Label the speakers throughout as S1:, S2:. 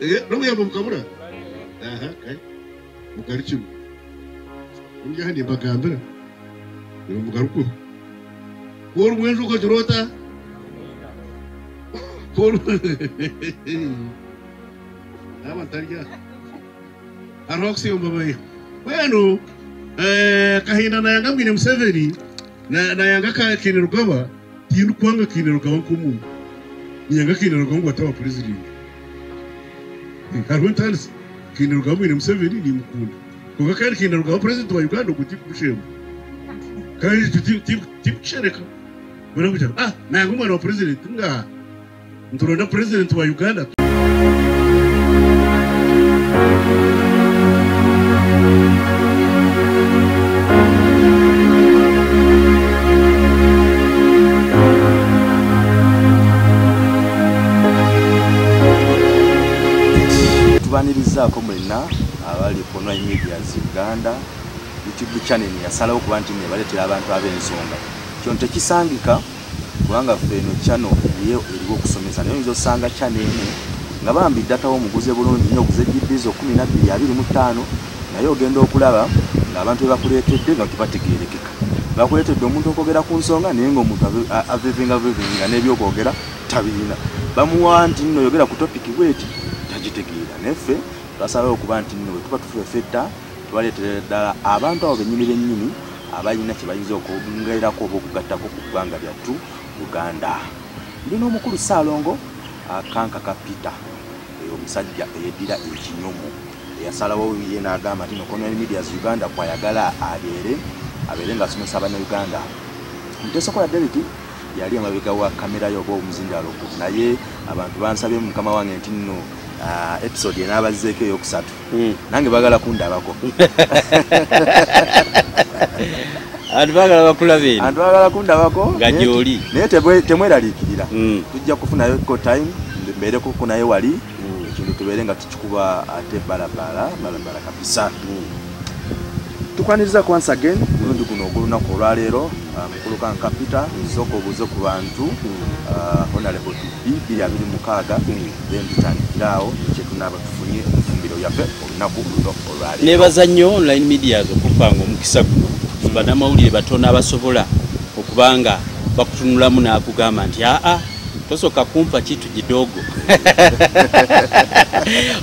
S1: Eh, n'omuyamba mukabura aha mugari kimu ndyaha nimbagambira iri mugarukuru kuora umwenzi ukachirota avatarya hariho kusiyomba vayo bwenu eh, kahinda nayanga mwine museveni nayanga kakinero kava tindi kwanga kinero kava nkomunhu nyanga kinero kangwatava purezidendi hariho ntandisi kine rugaba mwine museveni nimukunda kuva kandi kine rugaba president wa uganda ugu tikushema kandi tikushereka bona kuja ah nanga umwana wa president nga nturonda president wa uganda
S2: tubanirizaako mwenna abali ku online medias uganda youtube channel yasalawo kuba nti nebaleetera abantu ab'ensonga. Kyono tekisangika kubanga ffe eno channel yo eriwo okusomesa. Naye oyinza osanga channel eno nga bambi ddatawo omuguze bulungi nnyo oguze gbs 1225 naye ogenda okulaba ng'abantu bebakuleetedde nga tebategerekeka bakuleetedde omuntu okwogera ku nsonga naye ngaomuntu avivingavivinga n'ebyokwogera tabirina bamuwa nti nno oyogera ku topiki bweti tagitegeera. Neffe twasalawo okuba nti nno bwe tuba tufeffetta tubaleetera ddala abantu abo bennyini bennyini abalina kye bayinza okwongerako oba okugattako ku ggwanga lyattu uganda ndina omukulu saalongo akankaka peter. Eyo omusajja eyeddira ekinyomo eyasalawo ye n'agamba nti noconal medias uganda kwayagala abeere abeere ng'asomesa abannauganda mutesokola david yali amabega wa kamera yo oba omuzindaalo naye abantu bansabye mukama wange nti nno episode enaabazeeko eyokusatu. Nange bagala kundabako.
S3: Abantu bagala bakulaba eno
S2: abantu bagala kundabako.
S3: Nga
S2: naye-
S3: gy'oli.
S2: naye temwe- temweraliikirira.
S3: Mm.
S2: tujja kufunayo ko time mbeereko naye wali. Ekintu tubeere nga tukikuba ate balabala balabala kabisa tukwaniriza once again mulundi guno ogw'olunaku olwaleero ah, mukulu kankapita sooka obuuze ku bantu ah, honorable tubi biri abiri mukaaga then tutandikiraawo kyetunaaba tufunye enfumbiro yaffe olunaku luno olwaleero.
S3: Nebaza nnyo online medias okuvanga omukisa guno bannamawulire batono abasobola okubanga bakutunulamu n'akugamba nti aa tosooka kumpa kitu kidogo.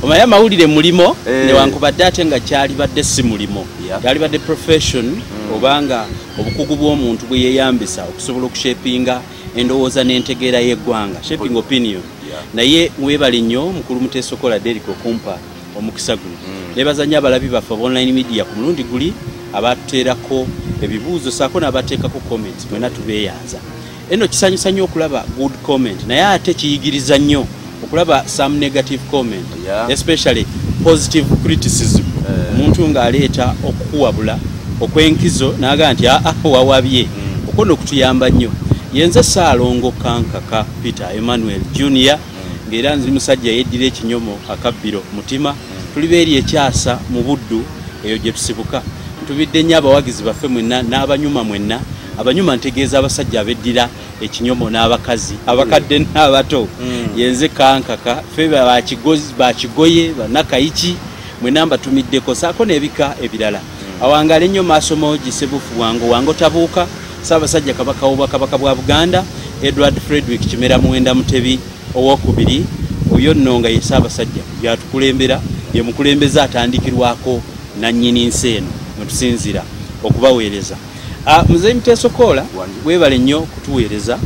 S3: Omaye amawulire mulimo
S2: Eh.
S3: newankubadde ate nga kyalibadde si mulimo.
S2: Yeah.
S3: kyalibadde profession obanga obukugu bw'omuntu bwe yeeyambisa okusobola okushepinga endowooza n'entegeera y'eggwanga shaping opinion.
S2: Yeah.
S3: naye mwebale nnyo mukulu muteesokola derika okumpa omukisa guno nebaza nnyo abalabi baffe aba online media ku mulundi guli abatuteerako ebibuuzo saako n'abateekako comment mwena tubeeyanza eno kisanyusa nnyo okulaba good comment naye ate kiyigiriza nnyo okulaba some negative comment
S2: Yeah.
S3: especially positive criticism. Omuntu ng'aleeta okukuwabula okwenkizo n'agaa nti aa wawabye. Okwo nokutuyamba nnyo. Yenze saalongo kankaka peter emmanuel junior ng'era nzi musajja yeddira ekinyomo akabbiro mutima. Tuli beeri ekyasa mu buddu eyo gye tusibuka. Ntubidde nnyo abawagizi baffe mwenna n'abanyuma mwenna abanyuma ntegeeza abasajja abeddira ekinyomo n'abakazi abakadde n'abato. Yenze kankaka bakigozi- bakigoye banakayiki mwena mbatumiddeko saako n'ebika ebirala. Awangale nnyo maaso moogi sebufu wango wango tabuuka saabasajja kabaka w'obwakabaka bwa buganda edward frederick kimera muwenda mutebi owokubiri oyo nno nga ye saabasajja gyatukulembera ye mukulembeze atandikirwako nannyini nsi eno. Mwetusinzira okubaweereza Ah, muzeyi muteesokoola webale nnyo kutuweereza.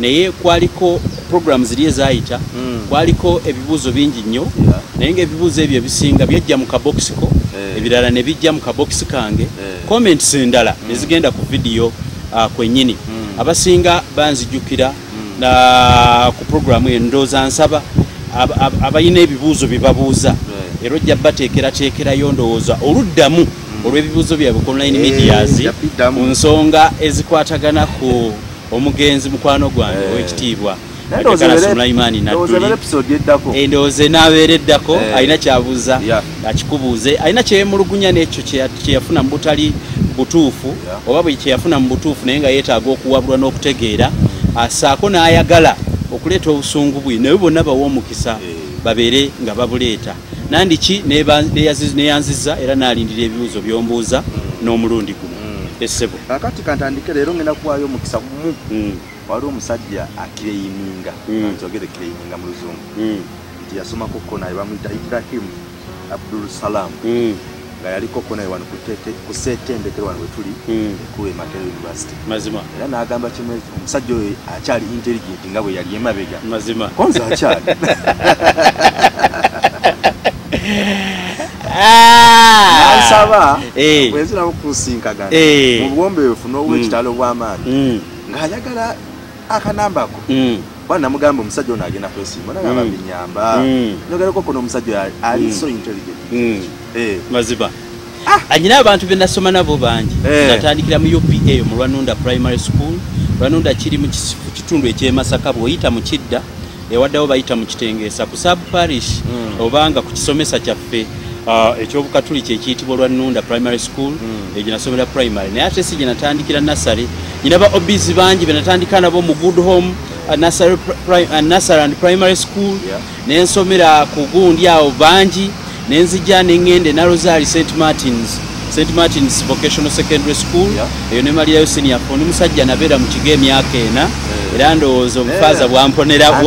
S3: Naye kwaliko program ziri ezaayita
S2: Mm.
S3: kwaliko ebibuuzo bingi nnyo. Naye ngaebibuuzo ebyo ebisinga byajja mu kabokisiko
S2: Eh.
S3: ebirala ne bijja mu kabokisi kange.
S2: Eh.
S3: comments endala nezigenda ku vidiyo ah, kwennyini. Abasinga banzijjukira na ku programu eyo ndowooza nsaba. Ab- ab- abalina ebibuuzo bye babuuza.
S2: Right.
S3: era ojja bateekerateekerayo ndowooza oluddamu olw'ebibuuzo byabwe ku online
S2: Eh,
S3: medias ku nsonga ezikwatagana ku omugenzi mukwano gwange
S2: Eh.
S3: owekitiibwa
S2: Naye ndowooza
S3: Kajjagala
S2: ebeere-
S3: Sulaiman
S2: ndowooza
S3: Nadduli
S2: ebeere episode eddako Eh.
S3: alina kyabuuza akikubuuze. Alina kyemulugunya n'ekyo kye ya- kye yafuna mu butali butuufu oba bwe kye yafuna mu butuufu naye nga yeetaaga okuwabulwa n'okutegeera asaako n'ayagala okuleeta obusungu bwe naye bonna bawa omukisa babeere nga babuleeta nandiki neyanziza era nalindira ebibuuzo byombuuza n'omulundi guno. Essebo
S2: kakati kantandike leero ngenda kuwaayo omukisa gumu.
S3: Mm,
S2: waliwo omusajja akireyininga
S3: Mm.
S2: nzogere kireyininga mu luzungu.
S3: Mm,
S2: nti yasomako konaye bamuyita ibrahim abdul salam.
S3: Mm,
S2: nga yaliko konaye wano ku setendekero wano wetuli
S3: mm.
S2: ekulu e Makerere university.
S3: Mazima.
S2: Era n'agamba kimu omusajja oyo akyali intelligent nga bwe yali emabega.
S3: Mazima.
S2: Konza akyali nansaba
S3: Eh.
S2: bwenziramu kusinkagana
S3: Eh.
S2: mu buwombeefu n'obwekitalo bw'amaanyi
S3: Mm,
S2: ng'ayagala akanambako.
S3: Mm,
S2: bwana namugamba omusajja ono agenda kwesimba nagamba binyamba nyogereko kono omusajja ali so intelligent. Eh,
S3: mazima anyina abantu benasoma nabo bangi. Natandikira mu upa mu lwanunda primary school. Lwanunda kiri mu kitundu ekyemasaka bweoyita mu kidda ewaddewo bayita mu kitengeesa ku sub parish
S2: Mm.
S3: obanga ku kisomesa kyaffe uh, ekyobukatuliki ekiyitibwa olwanunda primary school
S2: Mm.
S3: egyo nasomera primary naye ate si gye natandikira nasale nyina ba obis bangi benatandika nabo mu good home uh, pri, uh, and primary school
S2: Yeah.
S3: nensomera ku gundi awo bangi nenzija neŋŋende na rosary st martins st martins vocational secondary school eyo nemalirayo senior four. ndi musajja nabeera mu kigo emyaka ena era ndowooza obufaaza
S2: Eh.
S3: bwamponera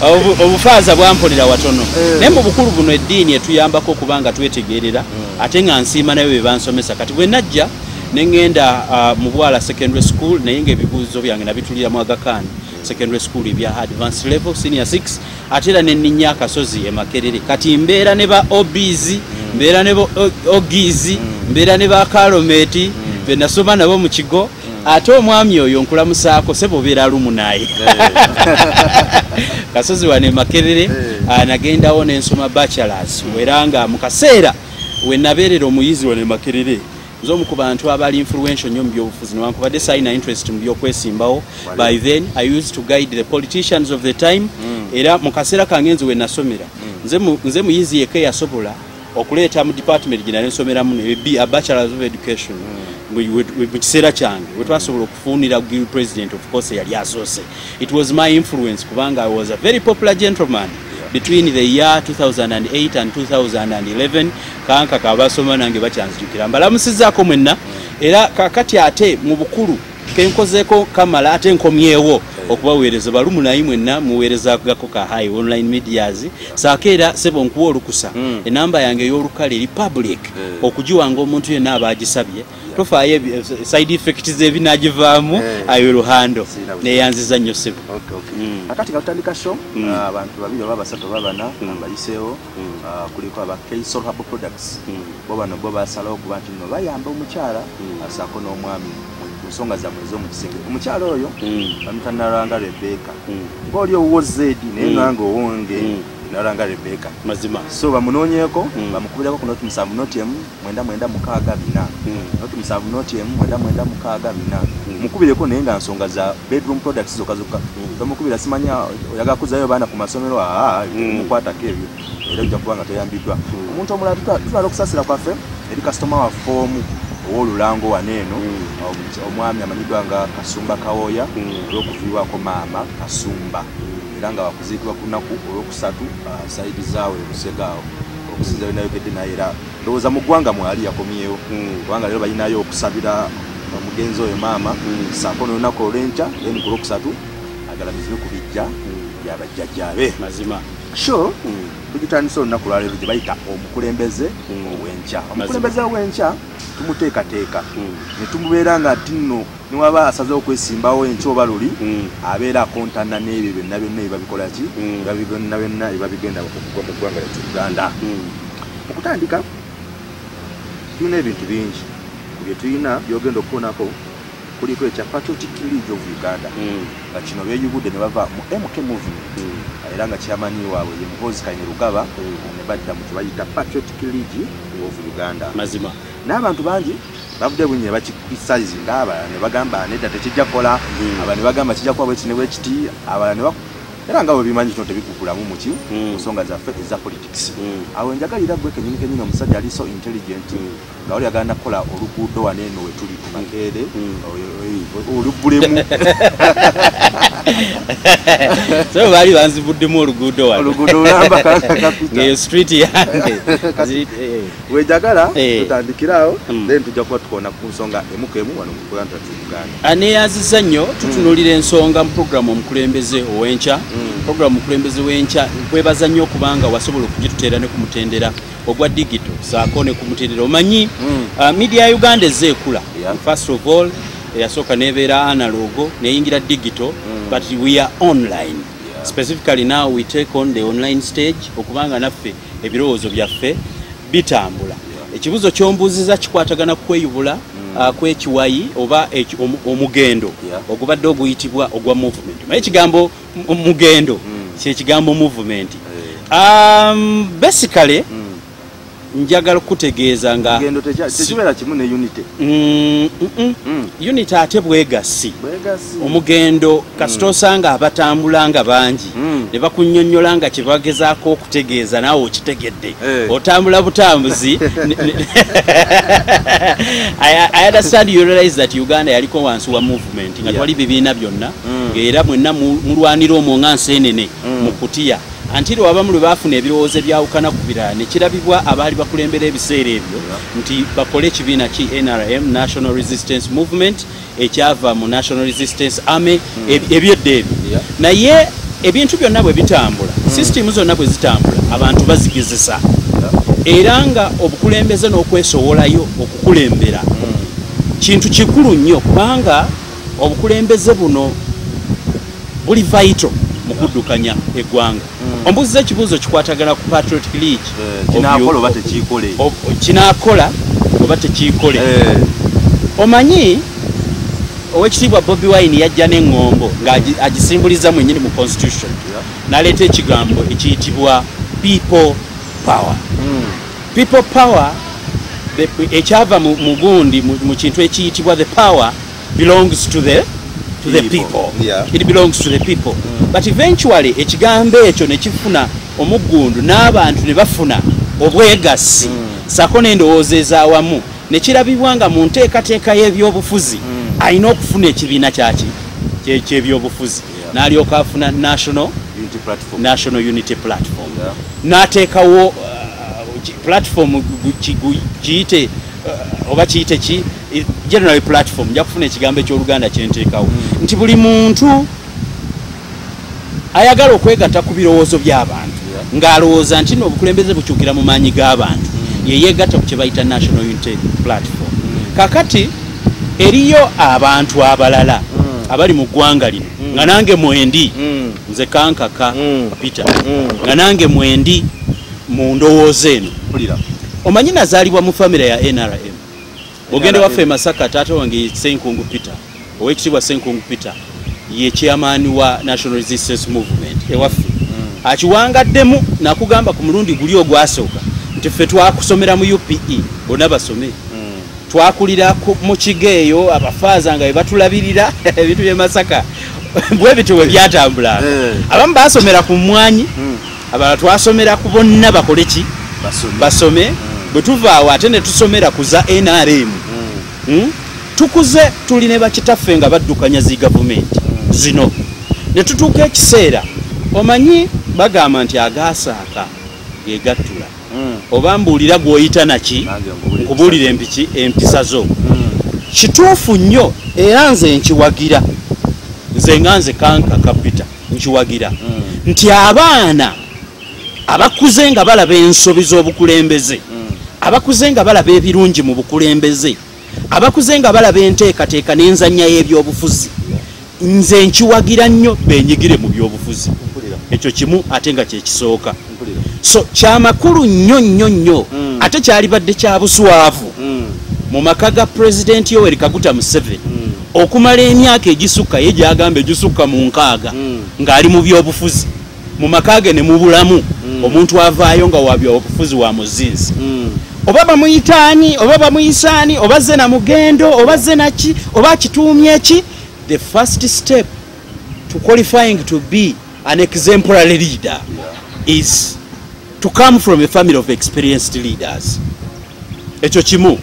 S3: Obu- obufaaza bwamponera watono
S2: Eh.
S3: naye mu bukulu buno eddiini etuyambako okuba nga twetegerera ate nga nsiima nayo bye bansomesa kati bwe najja neŋŋenda uh, mu bwala secondary school naye ngaebibuuzo byange nabitulira mu agakani secondary school ebya advanced level senior 6 ate era nenninya akasozi emakerere kati mbeera ne ba obs mbeera ne ba ogis mbeera ne ba kalometi be nasoma nabo mu kigo ate omwami oyo nkulamusaako sebo obeera alumunaye kasozi wane makerere
S2: Eh.
S3: ah, nagendawo nensoma bachelors era nga mu kaseera wenabeerera omuyizi wane makerere nze omu ku bantu abali influential nnyo mu byobufuzi newankubadde salina interest mu byokwesimbawo by then i used to guide the politicians of the time. Era mu kaseera kange nze wenasomera nze mu- nze muyizi yekka eyasobola okuleeta mu department gye nali nsomeramu ne B- a bachelors of education. Mu we kiseera kyange. Wetwasobola okufuunira guild president of course yali asoose. It was my influence kubanga i was a very popular gentleman between the year 2008 and 2011 kankaka abasoma nange bakyanzijukira mbalamusizaako mwenna era kakati ate mu bukulu kenkozeeko kamala ate nkomyewo okubaweereza balumunayi mwenna muweerezagako ka high online medias saako era sebo nkuwa olukusa
S2: Mm.
S3: enamba yange ey'olukale eri public
S2: Eh.
S3: okugiwanga omuntu yenna aba agisabye tofaayo side effects ebinagivaamu
S2: Eh.
S3: ayo luhando neyanziza nnyo
S2: okay.
S3: Mm.
S2: akati katandika show
S3: Mm.
S2: ah, abantu babiri oba basatu oba bana abayiseewo
S3: Mm.
S2: ah, kuliko aba K-Sol Herbal products bo bano bo basalawo okuba nti nno bayamba omukyala asaako n'omwami ku nsonga zammwe ez'omukisenge omukyala oyo
S3: Mm.
S2: bamita nalanga rebeka ngaoli owuwo zedi naye nanga owonge. Nalanga rebeka
S3: mazima
S2: so bamunonyeeko
S3: Mm.
S2: bamukubirako ku noti musanvu noti emu mwenda mwenda mukaaga bina
S3: Mm.
S2: noti musanvu noti emu mwenda mwenda mukaaga bina
S3: Mm.
S2: mukubireko naye nga nsonga za bedroom products zokka zokka
S3: Mm.
S2: tomukubira simanya oyagala kuzayo baana ku masomero aa
S3: Mm.
S2: mukwatako ebyo era ojja kuba nga toyambiddwa
S3: Mm.
S2: omuntu omulala tutwala okusasira kwaffe eri kasitoma waffe omu ow'olulango waneeno
S3: Mm.
S2: omwami amanyiddwa nga kasumba kawoya
S3: Mm.
S2: olw'okuviibwako maama kasumba era nga wakuziikibwa ku lunaku olwokusatu ah, saidi zaawe ebusegaawo okusinza binayogedde naye era ndowooza mu ggwanga mwali yakomyewo
S3: Mm.
S2: kubanga rero balinayo okusabira omugenzi oyo maama
S3: Mm.
S2: saako nolunaku olwenkya then ku lwokusatu agalamizibwe ku bijja
S3: Mm.
S2: byabajjajjaabe
S3: mazima Mm.
S2: tugitandisa olunaku lwaleero gye bayita omukulembeze ow'enkya omukulembeze ow'enkya tumuteekateeka
S3: Mm.
S2: ne tumubeera nga ati nno niwaba asazeho okwesimbawo enkya oba luli
S3: Mm.
S2: abeera akontana n'ebyo byonna byonna ebabikola ki
S3: Mm.
S2: Ebyo byonna byonna ebabigenda okugwa mu ggwanga lyaitu uganda okutandika tulina ebintu bingi ku bye tulina byogenda okufunako kuliko ekya patriotic league of uganda.
S3: Mm.
S2: nga kino beeyugudde ne bava mu mk movement
S3: Mm.
S2: era nga kyamani waabwe ye muhoozi kaine rugaba
S3: Mm.
S2: ne badda mu kyebayita patriotic league of uganda.
S3: Mazima.
S2: N'abantu bangi bavudde bunyi ne bakikrisalizinga abalala ne bagamba nedda tekijja kukola abalala ne bagamba kijja kuba bwekiti ne bwekiti abalala ne era nga bwe bimanyi kino tebikukulamu muki mu nsonga zaffe eza politics. Awo enjagalira gwe kenyini kenyini omusajja ali so intelligent. Nga oli agenda kukola oluguudo waneeno wetuli tumakeere
S3: Mm.
S2: oluggulemu
S3: so baali banzibuddemu oluguudo wano
S2: oluguudo olamba kapita
S3: ngaeyo street yange Zi- eh,
S2: wejagala
S3: Eh.
S2: tutandikirawo
S3: Mm.
S2: then tujja kuba tukona ku nsonga emukemu wano mu uganda uganda
S3: aneeyaziza nnyo tutunuulira ensonga mu puroguramu omukulembeze ow'enkya
S2: Mm.
S3: puroguramu omukulembeze w'enkya kwebaza nnyo okubanga wasobola okugituteera ne ku mutendera ogwa digito saako ne ku mutendera omanyi
S2: Mm.
S3: Media ya uganda ezza ekula first of all eyasooka nebeera analogo neyingira digital
S2: Mm.
S3: but we are online.
S2: Yeah.
S3: specifically now we take on the online stage okubanga naffe ebirowoozo byaffe bitambula. Ekibuzo kyombuuziza kikwatagana kweyubula uh, kw'ekiwayi oba omugendo ogubadde oguyitibwa ogwa movement. Naye ekigambo mu- mugendo
S2: Mm.
S3: kyekigambo movement.
S2: Eh.
S3: um, basically
S2: Mm.
S3: Njagala okukutegeeza nga
S2: gendo tekibeera kimu ne unity.
S3: Mm, mm, mm.
S2: Mm.
S3: unit ate bwegasi omugendo kasita osanga abatambula nga bangi ne bakunyonnyola nga kyebagezaako okutegeeza naawe okitegedde.
S2: Eh.
S3: otambula butambuzi I, understand you realize that uganda yaliko wansi wa movement nga twali bibiina byonna ng'era mwenna mu- mulwanira omwo nga nseenene
S2: Mm.
S3: mu kutya antiri wabamu lwe baafuna ebirowoozo ebyawukana ku birala ne kirabibwa abaali bakulembera ebiseera ebyo nti bakole ekibiina ki nrm national resistance movement ekyava mu national resistance army ebi- ebyedda ebyo. Naye ebintu byonna bwe bitambula sisitimu zonna bwe zitambula abantu bazigezesa. Era nga obukulembeze n'okwesowolayo okukulembera. Kintu kikulu nnyo kubanga obukulembeze buno buli vaito mu kuddukanya eggwanga Ombuuziza ekibuuzo kikwatagana ku patriotic league
S2: kinakola oba tekiikole?
S3: Ob- kinaakola oba tekiikole?
S2: Eh.
S3: omanyi owekitiibwa bobi wine yajja n'eŋŋombo ng'agisimbuliza mwenyini mu constitution. N'aleeta ekigambo ekiyitibwa people power.
S2: Mm.
S3: people power ekyava mu gundi mu kintu ekiyitibwa the power belongs to the to the
S2: People,
S3: people.
S2: Yeah.
S3: it belongs to the people.
S2: Mm.
S3: But eventually ekigambo ekyo ne kifuna omuggundu n'abantu ne bafuna obwegassi.
S2: Mm.
S3: sako n'endowooza ez'awamu. Ne kirabibwa nga mu nteekateeka y'ebyobufuzi
S2: Mm.
S3: alina okufuna ekibiina kyaki kye- ky'ebyobufuzi. N'alyoka afuna national
S2: unity platform.
S3: National unity platform. N'ateekawo uh, platform kiyite uh, oba kiyite ki? General platform nja kufuna ekigambo ekyoluganda kyenteekawo
S2: Mm.
S3: nti buli muntu ayagala okwegatta ku birowoozo by'abantu ng'alowooza nti n'obukulembeze bukyukira mu maanyi g'abantu
S2: Mm.
S3: yeyeegatta ku kye bayita national unity platform.
S2: Mm.
S3: kakati eriyo abantu abalala
S2: Mm.
S3: abali mu ggwanga lino nga nange mwendi nze kankaka peter nga nange mwendi mu ndowooza eno. Omanyi nazaalibwa mu famire ya nrm ogende waffe e masaka taata wange senkungu peter owekitiibwa senkungu peter ye chairman wa national resistance movement ewaffe. Akiwangaddemu nakugamba ku mulundi guli ogwasooka nti ffe twakusomera mu upe bonna basome.
S2: Mm.
S3: twakulira ku- mu kigo eyo abafaaza nga bebatulabirira ebintu byemasaka bwe bityo bwe byatambulanga
S2: Eh.
S3: abamu basomera ku mwanyi
S2: Mm.
S3: abalala twasomera ku bonna bakole ki?
S2: Basome.
S3: Basome. Bwe tuva awo ate ne tusomera ku za nrm
S2: Mm.
S3: Hmm? tukuze tuli ne bakitaffe nga baddukanya zi gavumenti zino. Ne tutuuka ekiseera omanyi bagamba nti agaasaaka gegattula
S2: Mm.
S3: oba mbuulira gw'oyita naki? Nkubuulira empisa. zo.
S2: Mm.
S3: kituufu nnyo era nze nkiwagira. Nze nga nze kanka kapita nkiwagira.
S2: Mm.
S3: nti abaana abakuze nga balaba ensobi z'obukulembeze abakuze nga balaba ebirungi mu bukulembeze abakuze nga balaba enteekateeka n'enzannya y'ebyobufuzi nze nkiwagira nnyo benyigire mu byobufuzi ekyo kimu ate nga kyekisooka so kyamakulu nnyo nnyo nnyo
S2: Mm.
S3: ate kyalibadde kya buswavu
S2: Mm.
S3: mu maka ga pulezidenti yoweri kaguta museveni
S2: Mm.
S3: okumala emyaka egisukka ye gyagamba egisukka mu nkaaga
S2: Mm.
S3: ng'ali mu byobufuzi mu maka ge ne mu bulamu omuntu avaayo nga wa byobufuzi wa muzinzi
S2: Mm.
S3: oba bamuyitaani oba bamuyisaani oba ze na mugendo oba ze naki oba akituumye eki the first step to qualifying to be an exemplary leader is to come from a family of experienced leaders. Ekyo kimu.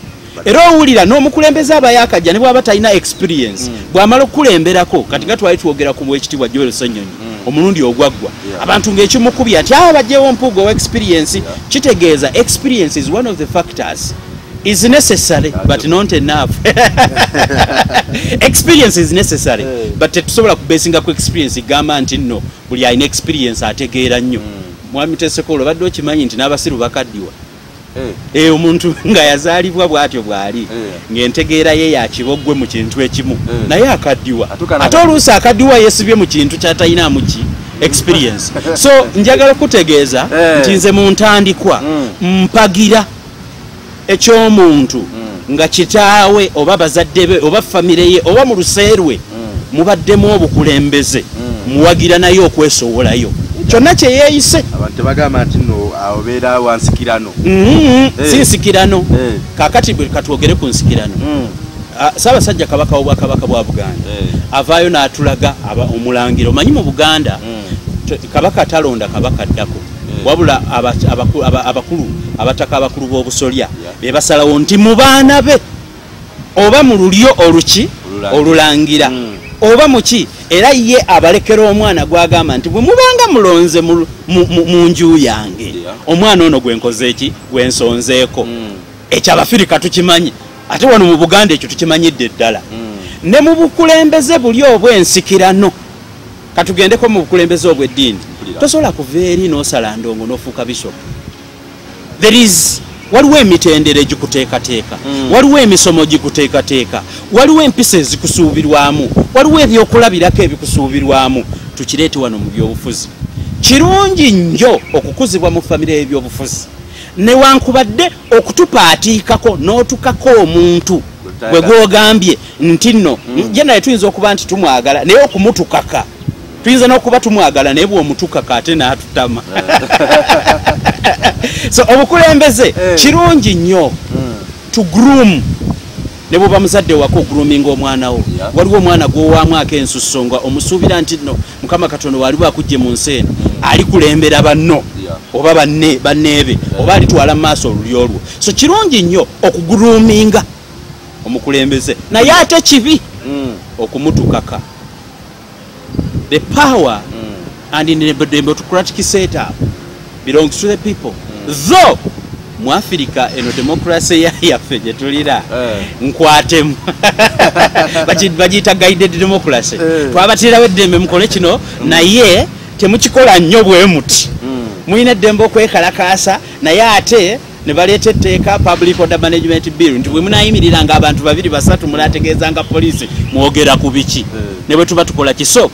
S3: Era owulira n'omukulembeze aba yakajja ne bwaba talina experience bw'amala okukulemberako kati nga twali twogera ku bwekitibwa joel senyonyi omulundi ogwaggwa.
S2: Yeah.
S3: abantu ng'ekimukubya nti aba bajjewo mpuuga owa experience kitegeeza experience is one of the factors is necessary but not enough experience is necessary
S2: Eh.
S3: but tetusobola kubesinga ku experience gamba nti nno buli alina experience ategeera nnyo mwami tesekolo obadde okimanyi nti n'abasiru bakaddiwa
S2: Eh,
S3: e omuntu nga yazaalibwa bw'atyo bw'ali
S2: Eh.
S3: ng'entegeera ye yakiboggwe mu kintu ekimu
S2: Eh.
S3: naye akaddiwa ate oluusi akaddiwa yeesibye mu kintu kyatalinamu ki experience so njagala okutegeeza
S2: Eh.
S3: nti nze mu ntandikwa
S2: Mm.
S3: mpagira ekyomuntu nga kitaawe oba bazadde be oba famire ye oba mu luseerwe mubaddemu obukulembeze muwagira naye okwesowolayo kyonna kye yeeyise.
S2: Abantu tebagamba nti nno obeera wansikirano
S3: Mhm,
S2: Eh.
S3: si nsikirano.
S2: Eh.
S3: kakati bwe katwogere ku nsikirano. Ah, ssaabasajja kabaka w'obwakabaka bwa buganda
S2: Eh.
S3: avaayo n'atulaga omulangira. Omanyi mu buganda kabaka talonda kabaka ddako
S2: Eh.
S3: wabula aba- abaku- aba- abakulu abataka abakulu b'obusolya
S2: Yeah.
S3: be basalawo nti mu baana be. Oba mu lulyo oluki?
S2: Olulangira.
S3: olulangira.
S2: Mm.
S3: oba muki era ye abalekera omwana gwagamba nti bwe mubanga mulonze mu- nju yange omwana ono gwenkoze eki? Gwensonzeeko
S2: Mm.
S3: ekyo abafirika tukimanyi. Ate wano mu buganda ekyo tukimanyidde ddala. Ne mu bukulembeze buli obwensikirano katugendeko mu bukulembeze obweddiini. Tosobola kuva eri n'osala ndongo n'ofuuka bishop there is waliwo emitendera egikuteekateeka.
S2: Mm.
S3: waliwo emisomo gikuteekateeka waliwo empisa ezikusuubirwamu. Waliwo ebyokulabirako ebikusuubirwamu. Tukireete wano mu byobufuzi. Kirungi nnyo okukuzibwa mu famire y'ebyobufuzi. Newankubadde okutupaatiikako n'otukako omuntu
S2: Gwe
S3: gwe gwogambye nti nno ye naye tuyinza okuba nti tumwagala naye okumutukaka tuyinza n'okuba tumwagala naye bw'omutukaka ate n'atutama so obukulembeze
S2: Eh.
S3: kirungi nnyo to groom. Ne bwoba muzadde wako oguroominga omwana wo waliwo omwana gwowamwako ensusso nga omusuubira nti nno mukama katonda waliwo akujje mu nsi eno alikulembera banno oba banne- banneebe oba alitwala mu maaso oluli olwo. So kirungi nnyo okuguroominga omukulembeze. Naye ate kibi
S2: Mm.
S3: okumutukaka the power and in the democratic setup belongs to the people. Though mu afirika eno demokrasi ya- yaffe gye tulira
S2: Eh.
S3: nkwatemu Bagi- bagiyita guided democracy.
S2: Eh.
S3: twabatirirawo eddembe mukole kino naye temukikola nnyo bwe muti.
S2: Mm.
S3: mulina eddembe okwekalakaasa naye ate ne baleeta etteeka public order management bill nti bwe munayimirira nga abantu babiri basatu mulategeeza nga poliisi mwogera ku biki? Ne bwe tuba tukola ki so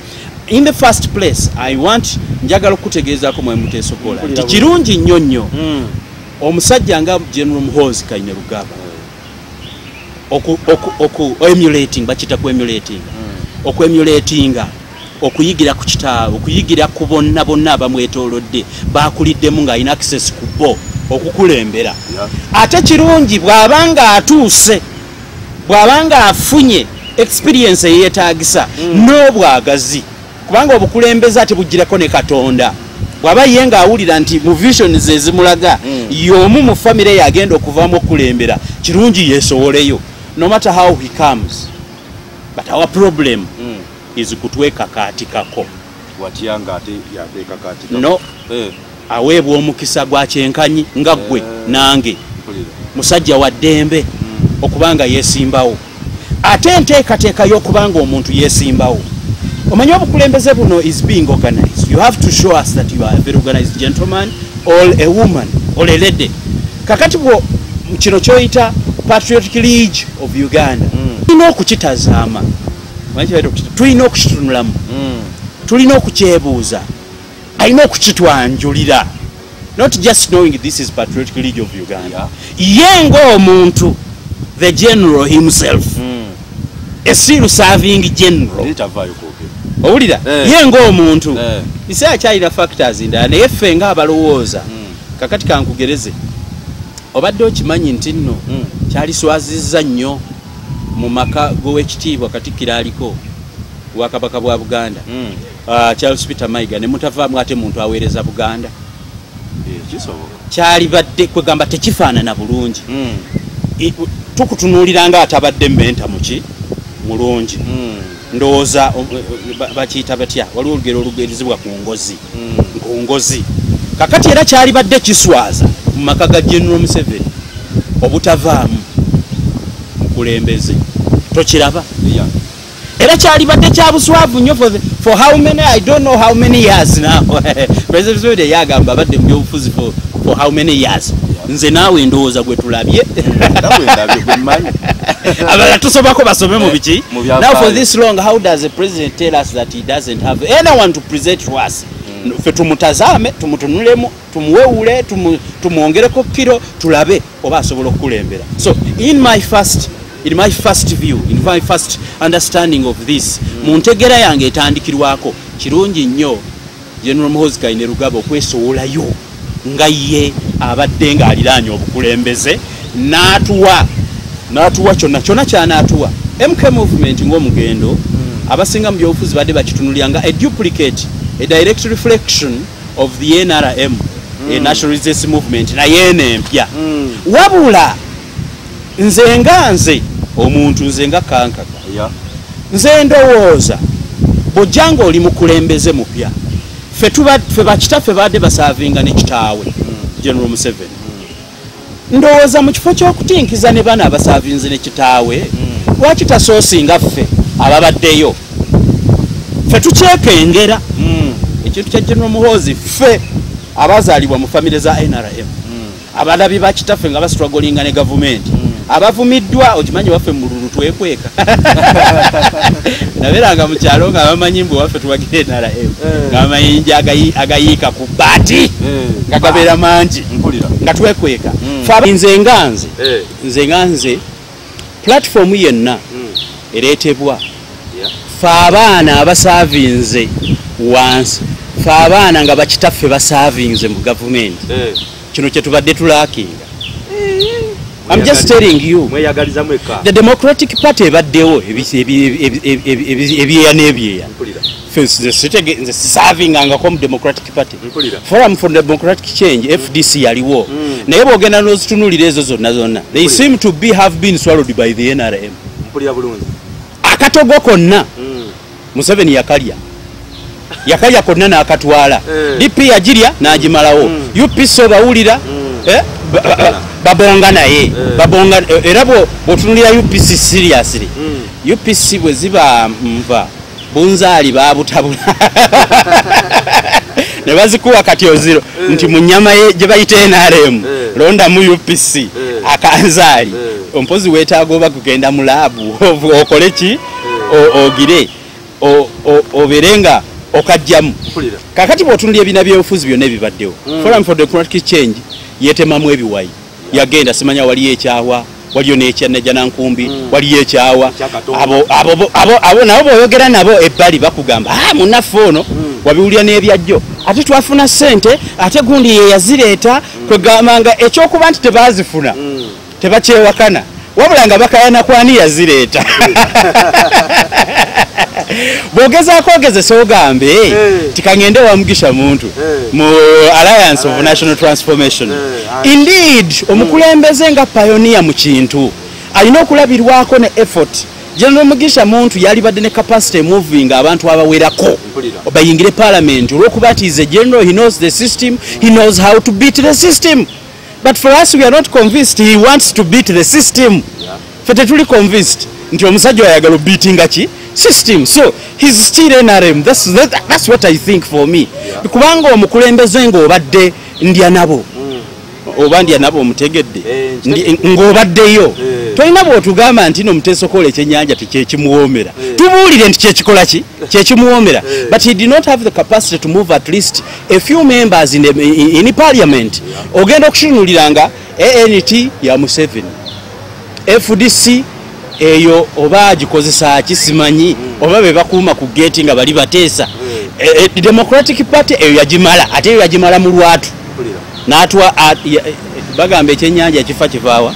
S3: in the first place i want njagala okukutegeezaako mwe muteesobola nti kirungi nnyo nnyo.
S2: Mm.
S3: omusajja nga general muhozi kaine rugaba oku- oku- oku- emulating bakita ku emulating. Okwemulatinga okuyigira ku kitaawe okuyigira ku bonna bonna abamwetoolodde bakuliddemu ng'alina access ku bo okukulembera. Ate kirungi bw'aba nga atuuse bw'aba nga afunye experience eyeetagisa n'obwagazi kubanga obukulembeze ate bugirako ne katonda. Bw'aba ye ng'awulira nti mu visions ezimulaga y'omu mu famire ye agenda okuvaamu okukulembera kirungi yeesowoleyo no matter how he comes but our problem
S2: Mm.
S3: is kutwekakaatikako.
S2: Watya
S3: no.
S2: Eh,
S3: aweebwa omukisa gwa kyenkanyi nga ggwe
S2: Eh.
S3: nange. Musajja wa ddembe okubanga yeesimbawo. Ate enteekateeka y'okubanga omuntu yeesimbawo omanyi obukulembeze buno is being organized. You have to show us that you are a very organized gentleman or a woman or a lady. Kakati bwo kino kyoyita patriotic league of uganda. Tulina okukitazaama tulina okukitunulamu.
S2: Mm.
S3: tulina okukyebuuza. Alina okukitwanjulira. Not just knowing this is patriotic league of uganda. Ye ng'omuntu the general himself.
S2: Mm.
S3: a still serving general. Owulira
S2: Eh.
S3: ye ng'omuntu
S2: Eh.
S3: ise akyalina factors ndala naye ffe ng'abalowooza
S2: Mm.
S3: kakati kankugereze obadde okimanyi nti nno
S2: Mm.
S3: kyaliswazizza nnyo mu maka g'owekitiibwa katikkiro aliko bwakabaka bwa buganda
S2: Mm.
S3: Ah, charles peter mayiga ne mutavaamu ate muntu aweereza buganda kyalibadde kwegamba tekifaanana bulungi tukutunuulira nga atabadde menta muki mulungi. Ndowooza o- o- ba- bakiyita batya? Waliwo olugero olugerizibwa ku ngozi.
S2: Mm.
S3: ku ngozi. Kakati era kyalibadde kiswaza mu maka ga general museveni obutavaamu mukulembeze tokiraba? Era kyalibadde kya buswavu nnyo for, how many i don't know how many years now. President museveni yagamba abadde mu byobufuzi for, for how many years nze naawe ndowooza gwe tulabye.
S2: Nawe ndabye gwe
S3: abala tusobako basome mu biki? Now for this long how does the president tell us that he doesn't have anyone to present to us? Fe tumutazame tumutunulemu tumuwewule tumu- tumwongereko kiro tulabe oba asobola okukulembera. So in my first in my first view in my first understanding of this mu ntegera yange etandikirwako kirungi nnyo general muhozi kaine rugaba okwesowolayo nga ye abadde ng'aliraanye obukulembeze n'atuwa n'atuwa kyonna kyonna kyanaatuwa mk movement ng'omugendo abasinga mu byobufuzi badde bakitunulira nga a duplicate a direct reflection of the nrm a national resistance movement naye eno empya
S2: Mm.
S3: wabula nze nga nze omuntu nze nga kankaka
S2: Yeah.
S3: nze ndowooza bw'ojja nga oli mukulembeze mupya fe tuba- fe bakitaffe badde basaavinga ne kitaawe general museveni. Ndowooza mu kifo ky'okutinkiza ne bana abasaavinze ne kitaawe lwaki tasoosinga ffe ababaddeyo? Fe tukyekengera ekintu kya general muhoozi ffe abazaalibwa mu famire za nrm abalabi bakitaffe nga bastragolinga ne gavumenti. Abavumiddwa okimanyi waffe mululu twekweka naberanga mukyalo nga bamanyi mbwe waffe tuwagira nrm nga bamayinja agayi- agayiika ku bbaati.
S2: Eh.
S3: nga gabeera mangi. Nga twekweka.
S2: Mm.
S3: Aba- nze nga nze.
S2: Eh.
S3: nze nga nze. Pulatifomu yenna
S2: Mm.
S3: ereetebwa. Fe abaana abasaavinze wansi. Fe abaana nga bakitaffe basaavinze mu gavumenti.
S2: Eh.
S3: kino kyetubadde tulaakinga I'm just telling you. The democratic party ebaddewo ebyeya n'ebyeya. Nze sisaavingangako mu democratic party. Forum for democratic change fdc yaliwo.
S2: Mm.
S3: naye bwogenda n'ozitunulira ezo zonna zonna they seem to be have been swallowed by the nrm akatogo konna
S2: Mm.
S3: museveni yakalya. Yakalya konna n'akatwala.
S2: Eh.
S3: dp yagirya n'agimalawo.
S2: Mm.
S3: upc obawulira ba- ba- babonga naye
S2: Eh.
S3: babonga era bwo- bw'otunulira upc seriously
S2: Mm.
S3: upc bwe ziba nva bunzaali babutabula ne bazikuwa kati oziro nti mu nyama ye- gye bayita nrm
S2: Eh.
S3: londamu upc akanzaali
S2: Eh.
S3: ompozi weetaaga oba kugenda mu laabu okole ki ogire O- o- obeere nga okajjamu kakati bw'otunulira ebiina byobufuzi byonna ebibaddewo
S2: Mm.
S3: forum for democratic change yetemamu ebiwayi yagenda simanya waliyo ekyawa waliyo n'ekyanajja nankumbi
S2: Mm.
S3: waliyo ekyawa abo nabo bw'oyogera nabo ebbali bakugamba ah munnaffe ono
S2: Mm.
S3: wabiwulira n'ebyajjo ate twafuna ssente ate gundi ye yazireeta kwegamba nga ekyokuba nti tebazifuna
S2: Mm.
S3: tebakyewakana wabula nga bakayana kwani yazireeta bw'ogezaako ogezesa ogambe
S2: Eh.
S3: tikangende wamugisha muntu.
S2: Eh.
S3: mu alliance of national transformation.
S2: Eh,
S3: indeed omukulembeze nga pioneer mu kintu. Alina okulabirwako ne effort. General mugisha muntu yalibadde ne capacity moving abantu abawerako. Bayingire parliament olwokuba ti is a general he knows the system he knows how to beat the system. But for us we are not convinced he wants to beat the system.
S2: Yeah.
S3: fe tetuli convinced. Nti omusajja ayagala obeatinga ki system so he's still nrm that's, that, that's what i think for me
S2: Yeah.
S3: kubanga omukulembeze ng'obadde ndya nabo
S2: Mm.
S3: oba ndya nabo omutegedde
S2: Eh,
S3: Ndi- ng'obaddeyo
S2: Eh.
S3: tolina bwotugamba nti no muteesokola ekyenyanja tikyekimuwoomera
S2: Eh.
S3: tubuulire nti kyekikola ki kyekimuwoomera
S2: Eh.
S3: but he did not have the capacity to move at least a few members in, the, in, in parliament ogenda okukinuliranga ant ya museveni fdc eyo oba agikozesa ki simanyi oba be bakuuma ku geti nga bali bateesa. Eh, eh, democratic party eyo yagimala ate eyo yagimala mu lwatu. N'atwa bagamba ekyenyanja kifa kivaawa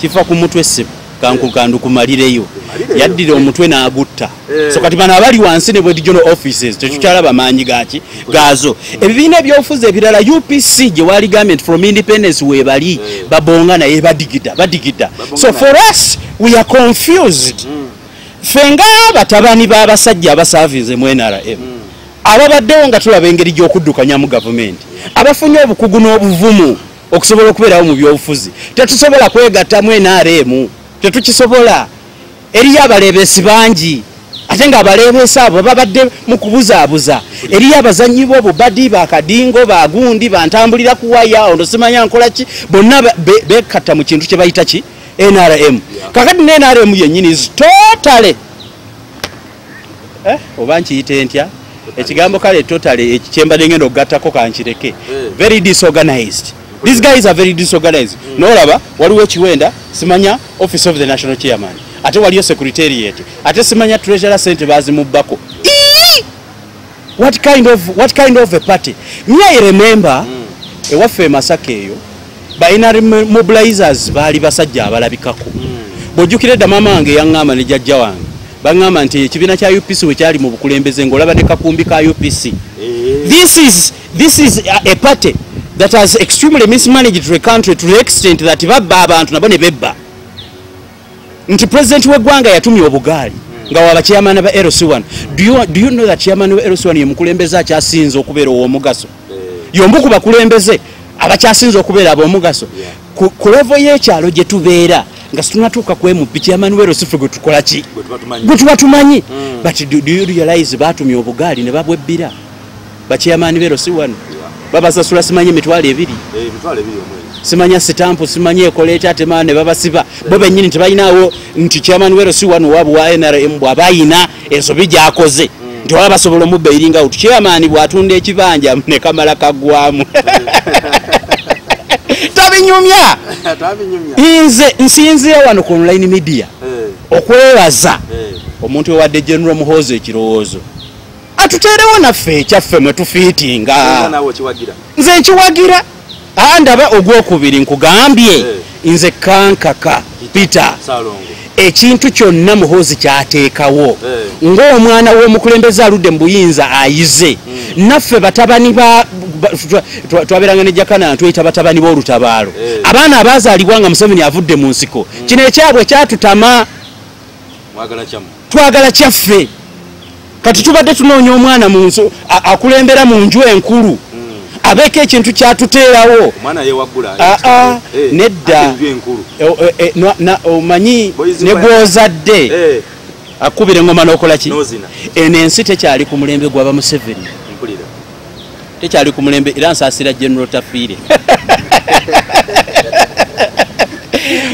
S3: kifa ku mutwe ssebo kankukandukumalireyo
S2: Alireyo.
S3: Yaddira omutwe n'agutta.
S2: Eh.
S3: so kati bano abali wansi ne regional offices tetukyalaba maanyi gaki gaazo. Ebibiina ebyobufuzi ebirala upc gye wali government from independence webali
S2: Eh.
S3: babonga naye badigida badigida. So for us we are confused. Ffe nga batabani b'abasajja abasavinze mu nrm ababaddewo nga tulaba engeri gy'okuddukanyamu gavumenti abafunye obukugu n'obuvumu okusobola okubeerawo mu byobufuzi tetusobola kwegattamu nrm tetukisobola eriyo abaleebeesi bangi ate nga abaleebeesi abo babadde mu kubuzaabuza. Eriyo abazanyi b'obubadi bakadingo bagundi bantambulira ku waya ono simanya nkola ki? Bonna be- be- bekatta mu kintu kye bayita ki? Nrm kakati ne nrm yennyini is totally. Eh, oba nkiyite ntya? Ekigambo kale totally kyembadde ngenda okugattako kankireke. Very disorganized. These guys are very disorganized. Nolaba waliwo ekiwenda simanya office of the national chairman ate waliyo secretariat. Ate simanya treasurer sente bazimubbako. What kind of what kind of a party? Me i remember ewaffe e masaka eyo binary mo- mobilizers baali basajja abalabikako. Bw'ojjukira edda maama wange yaŋŋamba ne jjajja wange baŋŋamba nti ekibiina kya upc bwe kyali mu bukulembeze ng'olaba ne kakumbi ka upc this is this is a, a party that has extremely mismanaged the country to the extent that babba abantu nabo ne bebba nti president w'eggwanga yatumya obugaali nga waba chairman ba lc1 do you, do you know that chairman wa lc1 ye mukulembeze akyasinze okubeera ow'omugaso? Yombi ku bakulembeze abakyasinze okubeera ab'omugaso. Ku, ku levo y'ekyalo gye tubeera nga situnatuuka kwemuppi chairman wa lc gwe tukola ki? Gwe tuba tumanyi. But do, you realize batumya obugaali ne babwebbira bachairman ba lc1 babasasula simanye emitwalo ebiri simanya sitampu simanya ekoleeta atema ne babasiba bo bennyini tebalinawo nti chairman wero si wano wabu wa nrm bw'aba ayina ensobi gy'akoze nti waba basobola omubba eringa uti chairman bw'atunda ekibanja ne kamala kaggwamu tabinyumya nze nsinzira wano ku online media. Okwebaza omuntu ewadde general muhoozi ekirowoozo. Atuteerewo naffe ekyaffe mwe tufiitinga. Nze nkiwagira aa ndaba ogwokubiri nkugambye.
S2: Eh.
S3: nze kankaka peter. Ekintu kyonna muhoozi kyateekawo.
S2: Eh.
S3: ng'omwana w'omukulembeze aludde mu buyinza ayize. Naffe batabani ba ba- twa- twa- twabeeranga ne jakana ntweyita batabani b'olutabaalo.
S2: Eh.
S3: abaana abaazaalibwa nga museveni avudde mu nsiko. Kino ekyabwe kyatutama. Twagala kyaffe. Kati tubadde tunoonya omwana mu nsi akulembera mu nju enkulu abeeko ekintu kyatuteerawo.
S2: Yewaggula
S3: Ah, ah, nedda. O- o- e, na- na- omanyi ne gwozadde? Akubira engoma n'okola ki? Eno ensi tekyali ku mulembe gwaba museveni. Tekyali ku mulembe era nsaasira general tafiire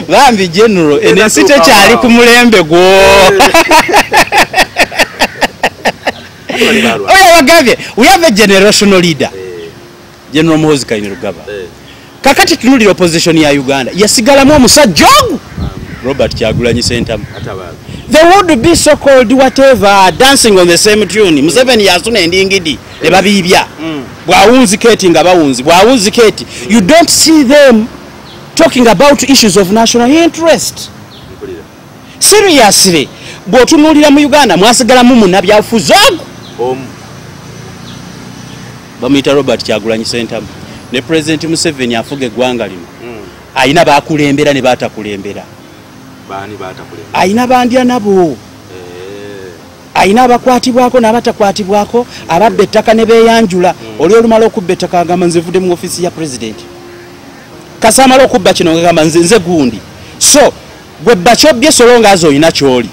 S3: bambi general eno ensi tekyali ku mulembe gwo. Oyo wagambye we have a generational leader general muhozi kainerugaba kakati tunulira opposition ya uganda yasigalamu omusajja ogu? Robert kyagulanyi sentamu. They would be so called whatever dancing on the same tune. Museveni yasuna endingidi ne babiibya. Bwawunziketi nga bawunzi bwawunziketi you don't see them talking about issues of national interest. Seriously bw'otunuulira mu uganda mwasigalamu munabyabufuzi ogu?
S2: Omu
S3: bamuyita robert kyagulanyi sentamu ne pulezidenti museveni afuga eggwanga lino. Ayina bakulembera ne batakulembera ayina bandya nabo. Ayina abakwatibwako n'abatakwatibwako ababba ettaka ne beeyanjula. Oli olumala okubba ettaka agamba nze vudde mu ofiisi ya pulezidenti kasa amala okubba kino ngagamba nze nze gundi. So gwe bakyobye solongaazi oyina kyoli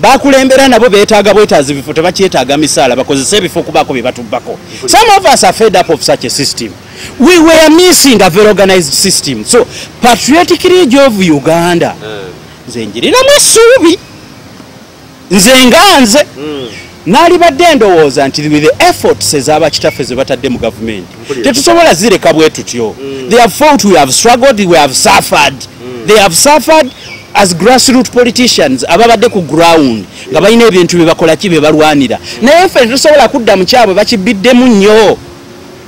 S3: bakulembera nabo beetaaga bwetaazi bifo tebakyetaaga misaala bakozese ebifo okubaako bye batubbako. Some of us are fed up of such a system. We were missing a very organized system. So patriotic league of uganda. Nze njiriramu essuubi nze nga nze. Naalibadde ndowooza nti with the efforts ez'abakitaffe ze batadde mu gavumenti tetusobola zireka bwe tutyo. They have fought we have struggled we have suffered. They have suffered as grassroot politicians ababadde ku ground nga balina ebintu bye bakola ki bye balwanira. Naye ffe tetusobola kudda mu kyabwe bakibiddemu nnyo.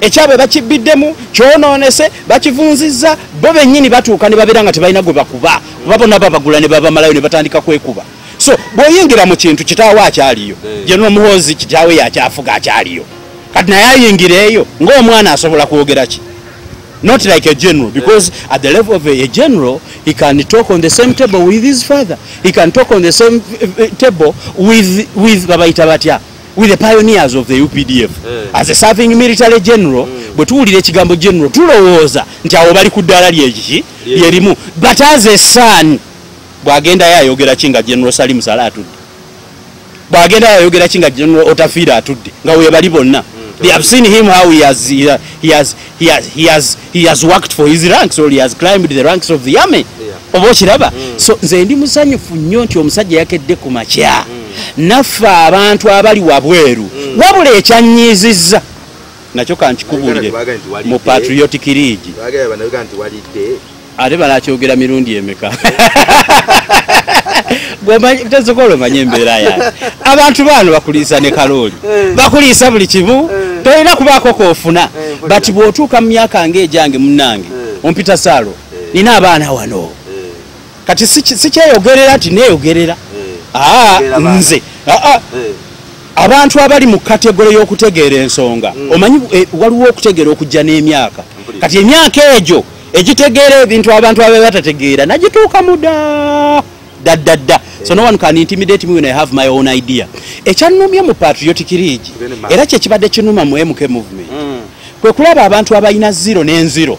S3: Ekyabwe bakibiddemu kyonoonese bakivunzizza bo bennyini batuuka ne babeera nga tebalina gwe bakuba. Oba bonna babagula ne babamalayo ne batandika kwekuba. So bw'oyingira mu kintu kitaawe akyaliyo. General muhozi kitaawe yakyafuga akyaliyo. Kati naye ayingira eyo ng'omwana asobola kwogera ki not like a general because at the level of a, general he can talk on the same table with his father. He can talk on the same uh, table with with babayita batya with the pioneers of the updf
S2: Eh.
S3: as a serving military general bwe tuwulira ekigambo general tulowooza nti awo bali ku ddaala lyekiki
S2: Lye-
S3: lyerimu but as a son bw'agendayo ayogera ki nga general salim sala atudde? Bw'agendayo ayogera ki nga general otafiira atudde? Nga webali bonna they have seen him how he has, he has, he has, he has, he has, he has worked for his ranks or he has climbed the ranks of the army.
S2: Yeah.
S3: oba okiraba so nze ndi musanyufu nnyo nti omusajja yakedde ku makya. Naffe abantu abali wabweru wabula ekyanyiizizza. Nakyo
S2: walidde.
S3: mu patriotic league. Ate banakyogera mirundi emeka tesokola omanye embeera yange abantu baano bakuliisa ne kalooli bakuliisa buli kimu. Tolina kubaako koofuna
S2: mpulira.
S3: but bw'otuuka mu myaka ngaegyange munnange ompita saalo nina abaana wano. Kati si- sikyeyogerera nti neeyogerera aa nze. Aa abantu abali mu kategole y'okutegeera ensonga omanyi eh, waliwo okutegeera okujja n'emyaka? Kati emyaka egyo egitegeera ebintu abantu abe batategeera nagituuka muda daddadda so no one can intimidate me when i have my own idea. Ekyannumye mu patriotic league era kyekibadde kinuma mu mk movement. Kwe kulaba abantu abalina zero n'enziro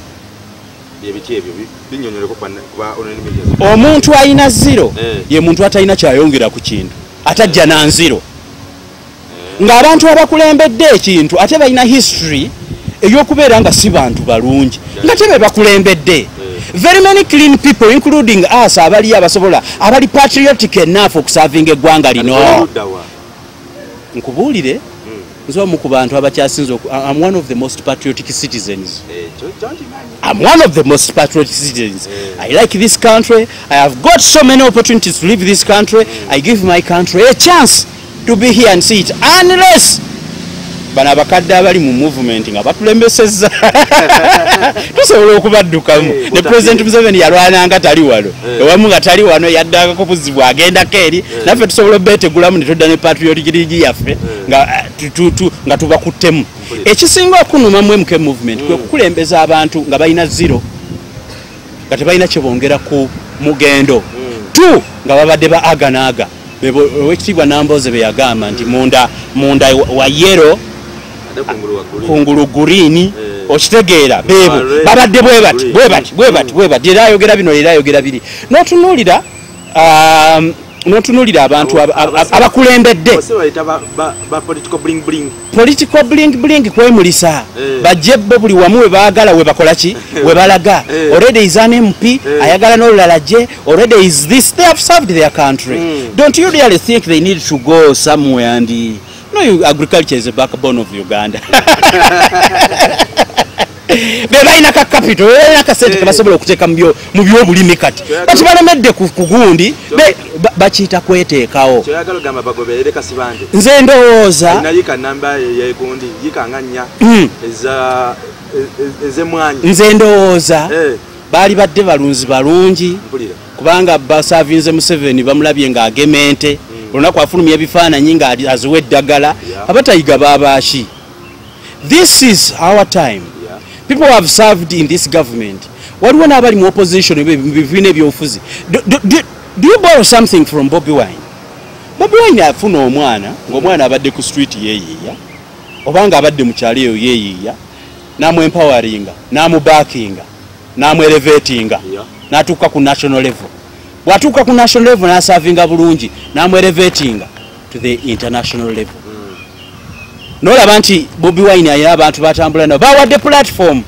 S3: omuntu alina zero
S2: Eh.
S3: ye muntu atalina kyayongera ku kintu atajja na nziro ng'abantu abakulembedde ekintu ate balina history ey'okubeera nga si bantu balungi nga tebe bakulembedde very many clean people including us abali abasobola abali patriotic enough okusavinga eggwanga lino nkubuulire nze omu ku bantu abakyasinze I'm one of the most patriotic citizens
S2: Eh.
S3: I'm one of the most patriotic citizens. I like this country. I have got so many opportunities to live this country. I give my country a chance to be here and see it. Unless bano abakadde abali mu movement nga bakulembesezza tusobola okubaddukamu.
S2: Eh,
S3: ne president museveni yalwananga tali wano.
S2: Eh.
S3: ewamu nga tali wano yaddangako buzibwa agendako eri naffe tusobola obetegulamu ne tudda ne patriotic league yaffe nga eh, tu- tu- tu- nga tubakuttemu. Ekisinga okunuma mu mk movement kwe kukulembeza abantu nga balina zero nga tebalina kyebongera ku mugendo. Tu nga babadde ba aga naaga Bebo- owekitiibwa namboze be yagamba nti munda munda wa- yero
S2: kungulu
S3: gurini
S2: Eh.
S3: okitegeera beebo
S2: Ah,
S3: babadde bwe bati
S2: green.
S3: bwe bati bwe bati bwe bati era ayogera bino era ayogera biri n'otunuulira um, n'otunuulira abantu abakulembedde
S2: political bling bling.
S3: kwemulisa
S2: Eh.
S3: bajje bo buli wamu we baagala we bakola ki we balaga
S2: Eh.
S3: already is an mp ayagala n'olulala gye already is this they have served their country
S2: Mm.
S3: don't you really think they need to go somewhere and no you, agriculture is a backbone of uganda. Be balina ka capital be balina kasente
S2: Eh.
S3: kebasobola okuteeka mu byo- mu byobulimi kati.
S2: Kyoyagala-
S3: kati balemedde ku ku gundi be- ba- bakiyita kweteekawo.
S2: Kyoyagala ogamba bagoberere kasibande
S3: nze ndowooza
S2: alina yika namba yegundi yika nga nnya.
S3: Mm.
S2: eza e- e- ez'emwanyi
S3: nze ndowooza
S2: Eh,
S3: baali badde balunzi balungi
S2: mpulira.
S3: kubanga basavinze museveni bamulabye ng'agema ente olunaku afulumya ebifaananyi nga aziwa eddagala abatayiga babaaki this is our time. People have served in this government. Waliwo n'abali mu opposition mu bibiina ebyobufuzi. Do- you borrow something from bobi wine? Bobi wine afuna omwana ng'omwana abadde ku street yeeyiiya obanga abadde mu kyalo eyo yeeyiiya n'amwempawaringa n'amubakinga n'amwerevetinga
S2: Yeah.
S3: n'atuuka ku national level bw'atuuka ku national level n'asavinga bulungi n'amwerevetinga to the international level. Nolaba nti bobi wine ayina abantu batambula nabo bawadde platform.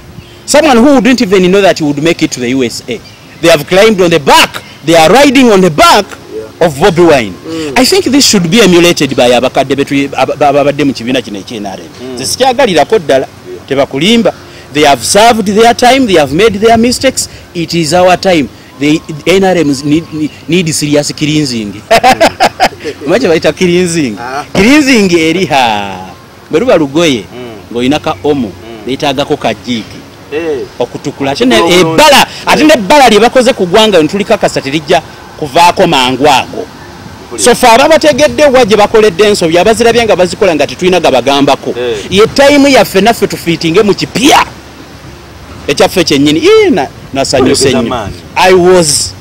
S3: Someone who wouldn't even know that he would make it to the usa they have climbed on the back they are riding on the back of bobi wine. I think this should be emulated by abakadde ababadde mu kibiina kino ekyenrm ze sikyagalirako ddala tebakulimba. They have served their time they have made their mistakes. It is our time the nrm need, need, serious cleansing. Omanyi kyebayita cleansing.
S2: Ah.
S3: cleansing eriha bwe luba lugoye ng'olina ka omo neetaagako kajiiki
S2: Eh,
S3: okutukula. Ate ebbala ate n'ebbala lye bakoze ku ggwanga netulikakasa terijja kuvaako mangu ago. So fe ababategedde wa gye bakoledde ensobi abazirabye nga bazikola nga tetulina gabagambako
S2: Eh.
S3: ye tayimu yaffe naffe tufiitinge mu kipya. Ekyaffe kyennyini. Ii, na- nasanyuse nnyo i was.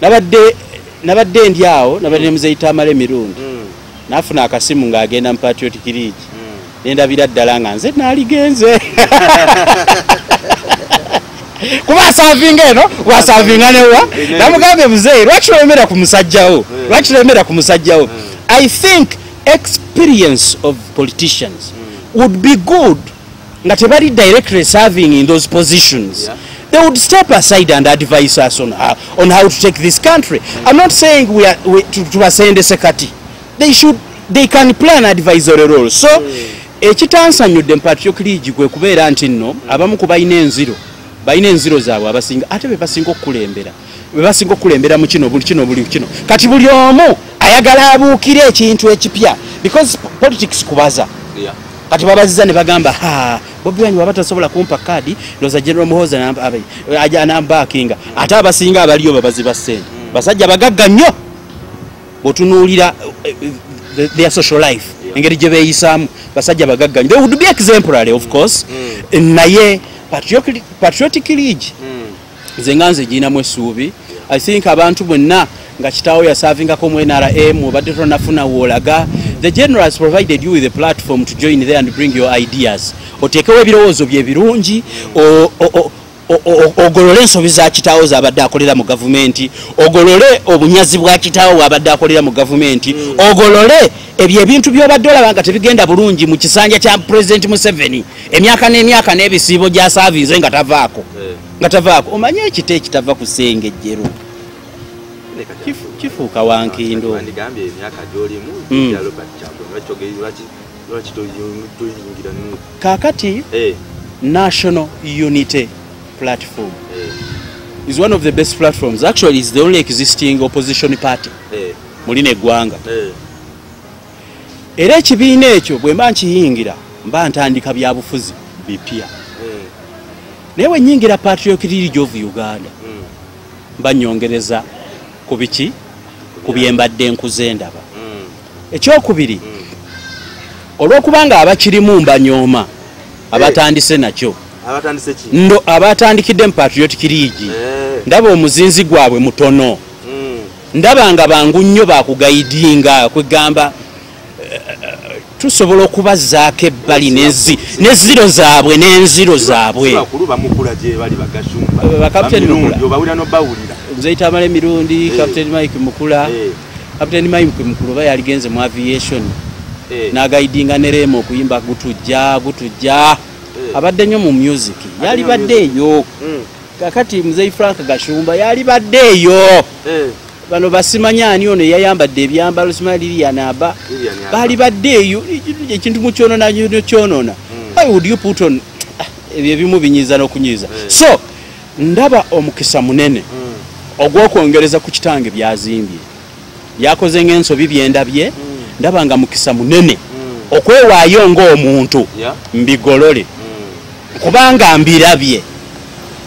S3: Nabadde nabadde ndi awo nabadde ne muzeeyita amala emirundi
S2: Mm,
S3: nafuna akasimu ng'agenda mu patriotic league.
S2: Mm.
S3: nendabira ddala nga nze naaligenze kuba asaavinga eno wasaavinga newa namugambye muzeeyi lwaki tolemera ku musajjawo
S2: Mm.
S3: lwaki tolemera ku musajjawo i think experience of politicians would be good nga tebali directly serving in those positions.
S2: Yeah.
S3: They would step aside and advise us on how, on how to take this country. I'm not saying we are we, tu- tubasendese kati they should they can plan advisory role so ekitansanyudde mpatriok league kwe kubeera nti nno abamu ku balina enziro balina enziro zaabwe abasinga ate be basinga okukulembera be basinga okukulembera mu kino buli kino buli kino. Kati buli omu ayagala abuukire ekintu ekipya because politics kubaza. Kati babaziza ne bagamba ha bobi wine waba tasobola kumpa kaadi ndoza general muhoza anambakinga ate abasinga abaliyo babazi ba ssente. Basajja bagagga nnyo bwotunuulira eh, eh, their social life engeri gye beeyisaamu. Basajja bagagga nnyo. They would be exemplary of course. Naye patriotic- league
S2: Mm.
S3: nze nga nze girinamu essuubi. I think abantu bonna nga kitaawo yasavingako mu nrm obadde tonafuna woolaga the general has provided you with a platform to join there and bring your ideas. Oteekewo ebirowoozo bye birungi ogolole ensobi za kitaawo zabadde akolera mu gavumenti ogolole obunyazi bwa kitaawo bwabadde akolera mu gavumenti ogolole ebyo ebintu byobadde olaba nga tebigenda bulungi mu kisanja kya pulezidenti museveni. Emyaka n'emyaka n'ebisiibo gya saavinze nga tavaako.
S2: Eh.
S3: nga tavaako. Omanye ekita ekitava ku sengejjero kifuuka wankindo.
S2: Wandigambye emyaka gyolimu
S3: Mm.
S2: toyingira
S3: kaakati
S2: Eh,
S3: national unity platform
S2: eh,
S3: is one of the best platforms. Actually is the only existing opposition party.
S2: Eh,
S3: muli neggwanga.
S2: Eh.
S3: era ekibiina ekyo bwe mba nkiyingira mba ntandika byabufuzi bipya.
S2: Mm,
S3: naye bwe nyingira patriotic league of uganda.
S2: Mm,
S3: mba nyongereza ku biki? Ku bye mbadde nkuze ndaba
S2: mm,
S3: ekyokubiri
S2: mm.
S3: olw'okubanga abakirimu mbanyooma abatandise nakyo. Ndo abatandikidde mu patriotic league. Ndaba omuzinzi gwabwe mutono.
S2: Mm,
S3: ndaba nga bangu nnyo bakugayidinga kwegamba eh, tusobola okubazaako ebbali n'ezi- n'eziro zaabwe n'enziro zaabwe.
S2: bakulu bamukula gye bali bagashumba.
S3: Ba Captain
S2: Bamirundi,
S3: Mukula. Nzeyita amala emirundi
S2: Eh.
S3: captain mike mukula.
S2: Eh,
S3: captain mike mukula oba yaligenze mu aviation.
S2: Eh,
S3: n'agayidinga ne rema okuyimba gutujja gutujja. Abadde nnyo mu music. Yali
S2: mu
S3: badde eyo.
S2: Mm,
S3: kakati muzeyi frank gashumba yali badde eyo. Bano basimanya ani ono eyayambadde ebyambalo
S2: Lilian Yaba.
S3: baali badde eyo. Ekintu- mukyonona kyonona. Why would you put on Ah, ebyo ebimu binyiza n'okunyiza
S2: Eh.
S3: so ndaba omukisa munene.
S2: Mm,
S3: ogw'okwongereza ku kitange byazimbye. Byakoze ng'ensobi byendabye ndaba nga mukisa munene.
S2: Mm,
S3: okwewaayo ng'omuntu mbigolole.
S2: Mm,
S3: kubanga mbirabye.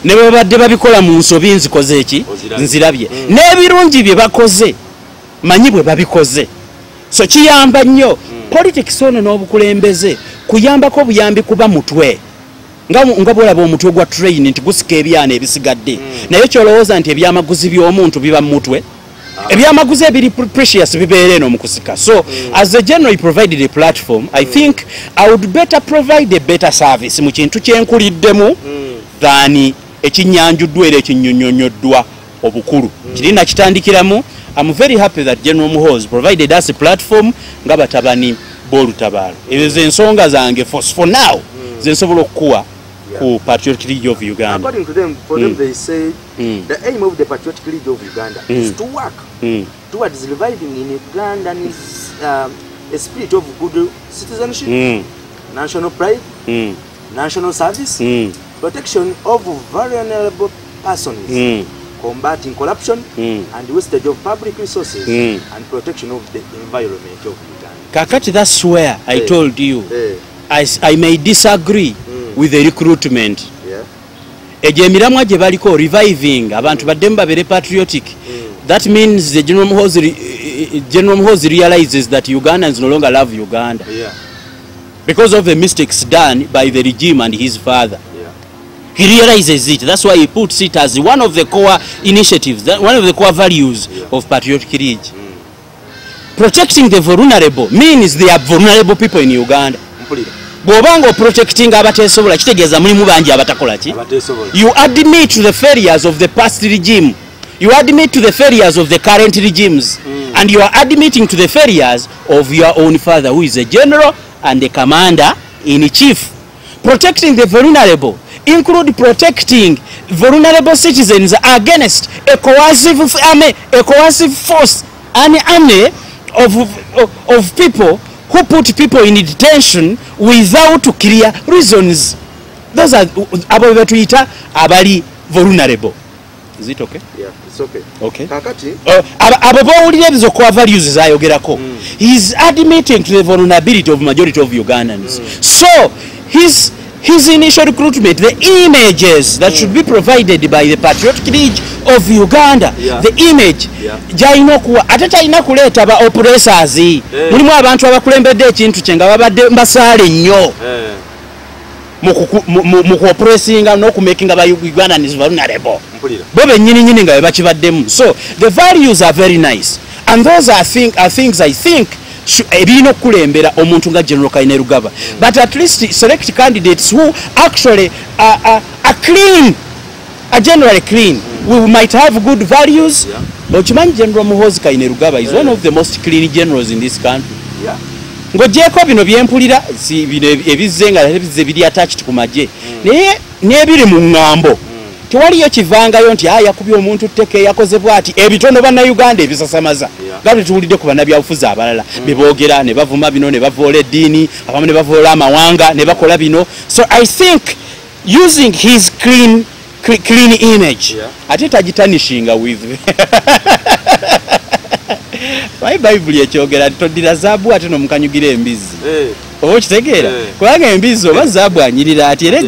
S3: Ne bwe babadde babikola mu nsobi nzikoze eki? Nzirabye.
S2: Mm.
S3: n'ebirungi bye bakoze manyi bwe babikoze. So kiyamba nnyo. Politics ono n'obukulembeze kuyambako buyambi kuba mutwe nga, bwolaba omutwe gwa train nti gusika ebyana ebisigadde. Naye kyolowooza nti ebyamaguzi by'omuntu biba mu mutwe ebyamaguzi ebiri pre- precious bibeera eno mu kusika. So as the general he provided a platform i think i would better provide a better service mu kintu kyenkuliddemu
S2: mm,
S3: than ekinyanjuddwa era ekinyonyonyoddwa obukulu. Kiri nakitandikiramu i'm very happy that general muhoz provided us a platform nga batabani b'olutabaalo. Ezo zensonga zange for, for now zensobola okukuwa ku patriotic league of uganda
S2: according to them for them
S3: Mm.
S2: they say
S3: Mm.
S2: the aim of the patriotic league of uganda is
S3: Mm.
S2: to work
S3: Mm.
S2: towards reviving in Uganda um, a spirit of good citizenship
S3: Mm.
S2: national pride
S3: Mm.
S2: national service
S3: Mm.
S2: protection of vulnerable persons
S3: Mm.
S2: combating corruption
S3: Mm.
S2: and wastage of public resources
S3: Mm.
S2: and protection of the environment of uganda
S3: kakati that's where i
S2: Eh.
S3: told you
S2: Hey.
S3: I, I may disagree. With the recruitment.
S2: Yeah.
S3: egyo emiramwa gye baliko reviving. Abantu baddemu babere patriotic. That means the general muhozi uh, general muhozi realizes that ugandans no longer love uganda.
S2: Yeah.
S3: because of the mistakes done by the regime and his father.
S2: Yeah.
S3: he realizes it. That's why he puts it as one of the core initiatives that one of the core values
S2: Yeah.
S3: of patriotic ridge protecting the vulnerable means they are vulnerable people in uganda.
S2: Mpulira
S3: bw'obanga oprotectinga abateesobola kitegeeza mulimu bangi abatakola ki?
S2: Abateesobola.
S3: You admit to the failures of the past regime. You admit to the failures of the current regimes. Mm. and you are admitting to the failures of your own father who is a general and a commander in chief. Protecting the vulnerable include protecting vulnerable citizens against a coercive army a coercive force an army of, of, of people who put people in detention without clear reasons. Those are abo betuyita abali vulnerable. Is it okay?
S2: Yeah, it's okay.
S3: okay.
S2: Kakati?
S3: Uh, abo- bowulira ezo core values zayogerako. Heis admitting to the vulnerability of majority of ugandans. So his his initial recruitment the images that should be provided by the patriotic league of uganda
S2: Yeah.
S3: the image
S2: Yeah.
S3: gyalina okuwa ate talina kuleeta ba oppressors. Mulimu abantu abakulembedde ekintu kye nga babadde mbasaale nnyo.
S2: Eh,
S3: mu kuoppressinga n'okumakinga ba ugandans vulnerable. Bo bennyini nyini nga bebakibaddemu so the values are very nice. And those are, think, are things i think ebirina okukulembera omuntu nga general kaine rugaba but at least select candidates who actually are, are, are clean are generally clean. We might have good values.
S2: Yeah.
S3: okimanyi general muhozi kaine rugaba is one of the most clean generals in this country.
S2: Yeah.
S3: ng'ogyeko bino byempulira si bino ebi- ebizze nga bizze biri attached ku magye. Naye n'ebiri mu ŋŋambo tewaliyo kivangayo nti a yakubye omuntu tteke yakoze bwati ebitono bannayuganda ebisasamaza. Nga tetuwulidde ku bannabyabufuzi abalala. Beboogera ne bavuma bino ne bavoola eddiini abamu ne bavoola amawanga ne bakola bino. So i think using his clean, cl- clean image. Ate tagitanishinga with mayi bayibuli ekyogera nti toddira zaabu ate nomukanyugira embizi
S2: Eh,
S3: oba okitegeera?
S2: Eh.
S3: kubanga embizi oba zaabu anyirira ati era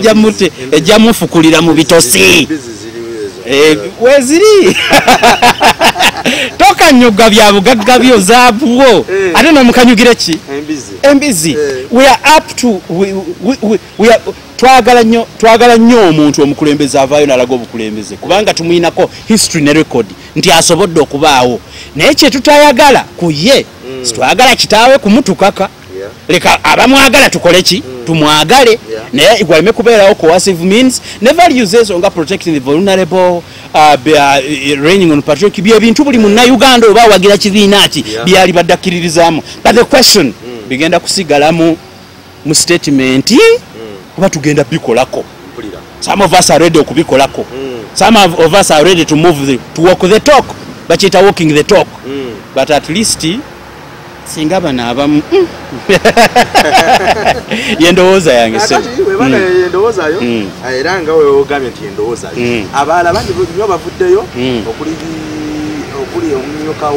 S3: ejja mufukulira mu bitosi. Eh, weziri tokanyuga bya bugagga byo zaabuwo
S2: Eh.
S3: ate nomukanyugira ki?
S2: Embizi
S3: embizi we are up to we, we, we, we are, twagala nnyo twagala omuntu omukulembeze avaayo nalaga obukulembeze. Kubanga tumuyinako history ne record nti asobodde okubaawo. Naye kyetutayagala ku ye sitwagala kitaawe kumutukaka. Leka abamwagala tukole ki? Tumwagale.
S2: Yeah.
S3: naye waleme kubeerawo coercive means ne values ezo nga protecting the vulnerable uh, uh, raining on patriotic bye bintu buli munnauganda oba awagira kibiina ki? Byali baddakkiririzamu but the question bigenda kusigalamu mu statement kuba tugenda bikolako some of us are ready okubikolako.
S2: Mm.
S3: some of us are ready to move the, to walk the talk. Bakiyita walking the talk.
S2: Mm.
S3: but at least singa bano abamu. Yendowooza yange se
S2: kakati webanga endowooza yo
S3: Mm.
S2: era nga wewogambye nti endowooza yo
S3: Mm.
S2: abalala bangi nyo bavuddeyo okuli okuli omumyuka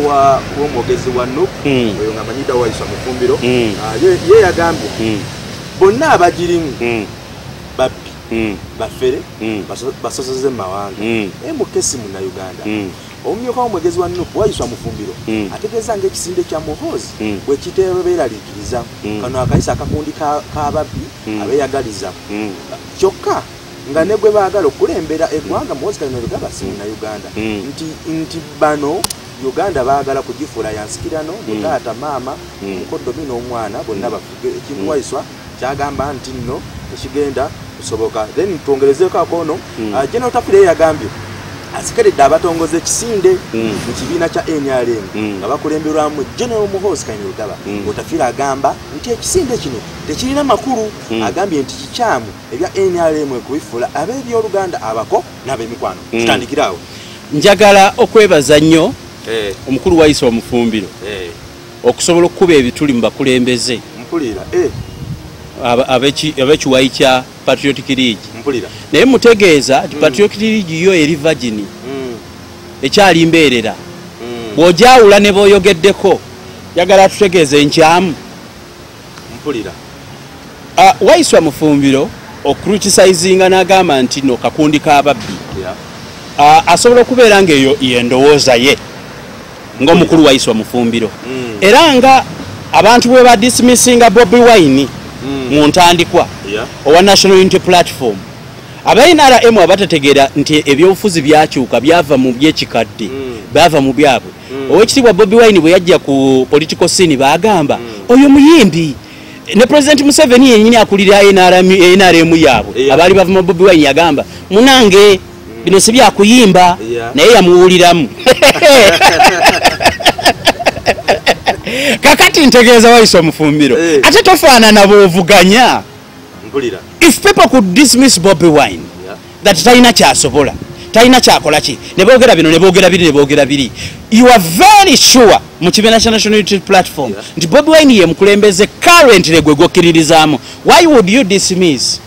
S2: w'omwogezi wa nup
S3: Mm.
S2: oyo nga manyidda waiswa mufumbiro. Ah, ye ye yagambye bonna abagirimu babbi bafere baso- basosoze mu mawanga.
S3: Mm.
S2: naye mukesi munnayuganda.
S3: Mm.
S2: Omumyuka w'omwogezi wa nup waiswa mufumbiro
S3: Mm.
S2: ategeeza ngaekisinde kya muhoozi
S3: Mm.
S2: bwekitebeeraliikiriza
S3: Mm.
S2: kano akayisa akakundi ka- k'ababbi abeeyagaliza. Kyokka nga ne gwe baagala okulembera eggwanga muhoozi kalinauganda si munnayuganda nti bano uganda baagala kugifuula yansikirano mutaata maama mukoddomi n'omwana bonna bafuge ekintu waiswa kyagamba nti nno tekigenda kusoboka. Then twongerezeeko akono
S3: Mm.
S2: uh, general tafire yagambye asikeredde abatongoza ekisinde
S3: Mm.
S2: mu kibiina kya nrm
S3: Mm.
S2: nga bakulemberwamu general muhoozi kainerugaba
S3: Mm.
S2: otafire agamba nti ekisinde kino tekirina makulu agambye nti kikyamu ebya nrm okubifuula ab'ebyoluganda abako n'ab'emikwano.
S3: Mm.
S2: tutandikirawo
S3: njagala okwebaza nnyo omukulu wayisa omufumbiro. Okusobola okukuba ebituli mu bakulembeze.
S2: Eh,
S3: ab'ekiwayi kya patriotic league
S2: mpulira.
S3: Naye mutegeeza nti patriotic league yo eri vagini
S2: Mm,
S3: ekyali mbeerera.
S2: Mm,
S3: bw'ogyawula ne b'oyogeddeko njagala tutegeeze nkyamu.
S2: Mpulira.
S3: Ah, wayiswa mufumbiro okritisayizinga n'agamba nti no kakundi k'ababbi
S2: Yeah,
S3: Ah, asobola okubeera ng'eyo yendowooza ye ngaomukulu waiswa mufumbiro era nga abantu bwe badismissinga bobi wine mu ntandikwa owa national unity platform. Abainrm abatategeera nti ebyobufuzi byakyuka byava mu byekikadde bava mu byabwe. Owekitiibwa bobi wine bwe yajja ku political scene bagamba oyo muyimbi. Ne president museveni yenyini akulira NRM nrm yaabwe. Abaali bava mu bobi wine yagamba munange bino si byakuyimba naye yamuwuliramu kakati ntegeeza wayisa omufumbiro.
S2: Eh.
S3: ate tofaanana bwovuganya. If people could dismiss bobi wine
S2: Yeah.
S3: that talina kyasobola talina kyakola ki? Ne boogera bino ne boogera biri ne boogera biri. You are very sure mu kibiina kya national unity platform
S2: Yeah.
S3: nti bobi wine ye mukulembeze currently gwe gwokkiririzaamu why would you dismiss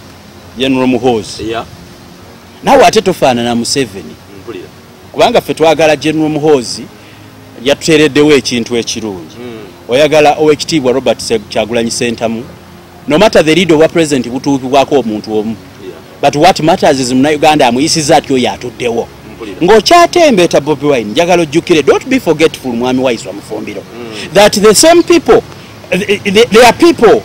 S3: general muhozi
S2: Yeah.
S3: nawe ate tofaanana museveni. Kubanga ffe twagala general muhozi yatuteereddewo ekintu ekirungi oyagala owekitiibwa robert kyagulanyi sentamu no matter the leader owa president butuukibwako omuntu omu. But what matters is munauganda amuyisiza atyo oyo atuddewo. Ng'okyatembeeta bobi wine njagala ojjukire don't be forgetful mwami waiswa mufumbiro that the same people th- th- there are people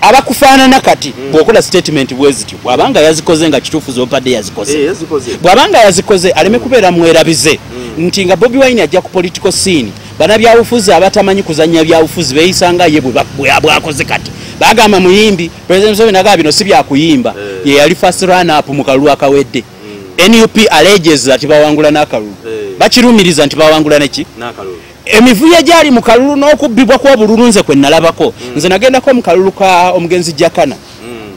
S3: abakufaanana kati bw'okola statement bwe zityo bw'abanga yazikoze nga kituufu zopadde yazikoze.
S2: Eh, yazikoze.
S3: Bw'abanga yazikoze aleme kubeera mwerabize nti nga bobi wine ajja ku political scene bana byabufuzi abatamanyi kuzanya byabufuzi beeyisanga ye bwakoze kati. Bagamba muyimbi president museveni agamba bino si byakuyimba
S2: Eh.
S3: ye yali first run up mu kalulu akawedde. Nup alleges ati bawangula n'akalulu.
S2: Eh.
S3: bakirumiriza nti bawangula neki emivuyo egyali mu kalulu n'okubbibwa kw'obululu nze kwe nalabako. Nze nagendako mu kalulu ka omugenzi jakana.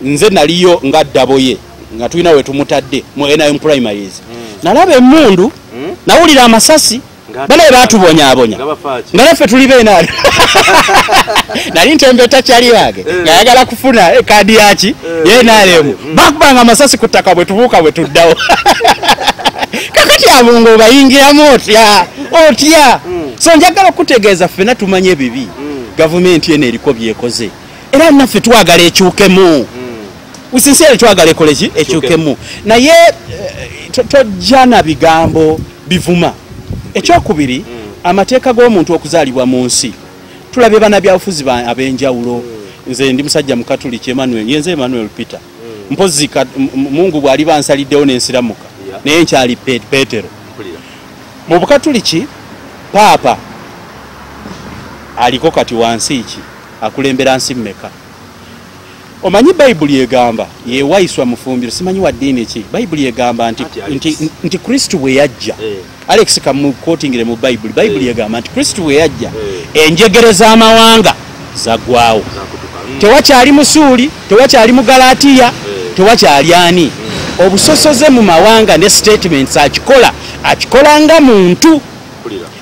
S3: Nze naliyo nga ddabo ye nga tulina we tumutadde mu nm primaries. Nalaba emundu nawulira amasasi banaye batubonyaabonya
S2: nga
S3: naffe tuli benaali nali ntembeta kyali wange ngayagala kufuna eh, kaadi yaki?
S2: Eh,
S3: yenaremu
S2: mm.
S3: bakubanga amasasi ku ttaka bwe tubuuka bwe tuddawo. Kakati abo nga obayingiramu otya? Otya so njagala okutegeeza ffena tumanye ebibi gavumenti eno eriko byekoze. Era naffe twagala ekyukemu. Wisinsiere twagala ekoleki ekyukemu. Naye eh, to- tojja na bigambo bivuma ekyokubiri amateeka g'omuntu okuzaalibwa mu nsi. Tulabye bana byabufuzi ba- ab'enjawulo. Nze ndi musajja mukatuliki emmanuel. Yenze emmanuel peter. Mpozi ka- M- M- mungu bw'ali bansaliddewo n'ensiramuka naye nkyali Pe- petero. Mu bukatuliki paapa aliko kati wansi ki? Akulembera nsi mmeka? Omanyi bayibuli egamba yewaiswa mufumbiro simanyi wa ddiini ki? Bayibuli egamba nti, kristu bwe yajja.
S2: Eh.
S3: Alex kamukotingire mu bayibuli bayibuli
S2: Eh.
S3: egamba nti kristu bwe yajja
S2: Eh.
S3: enjegere z'amawanga
S2: Mm.
S3: tewakyali musuuli tewakyali mugalatiya
S2: Eh.
S3: tewakyali ani obusosoze mu mawanga ne statements akikola akikola nga muntu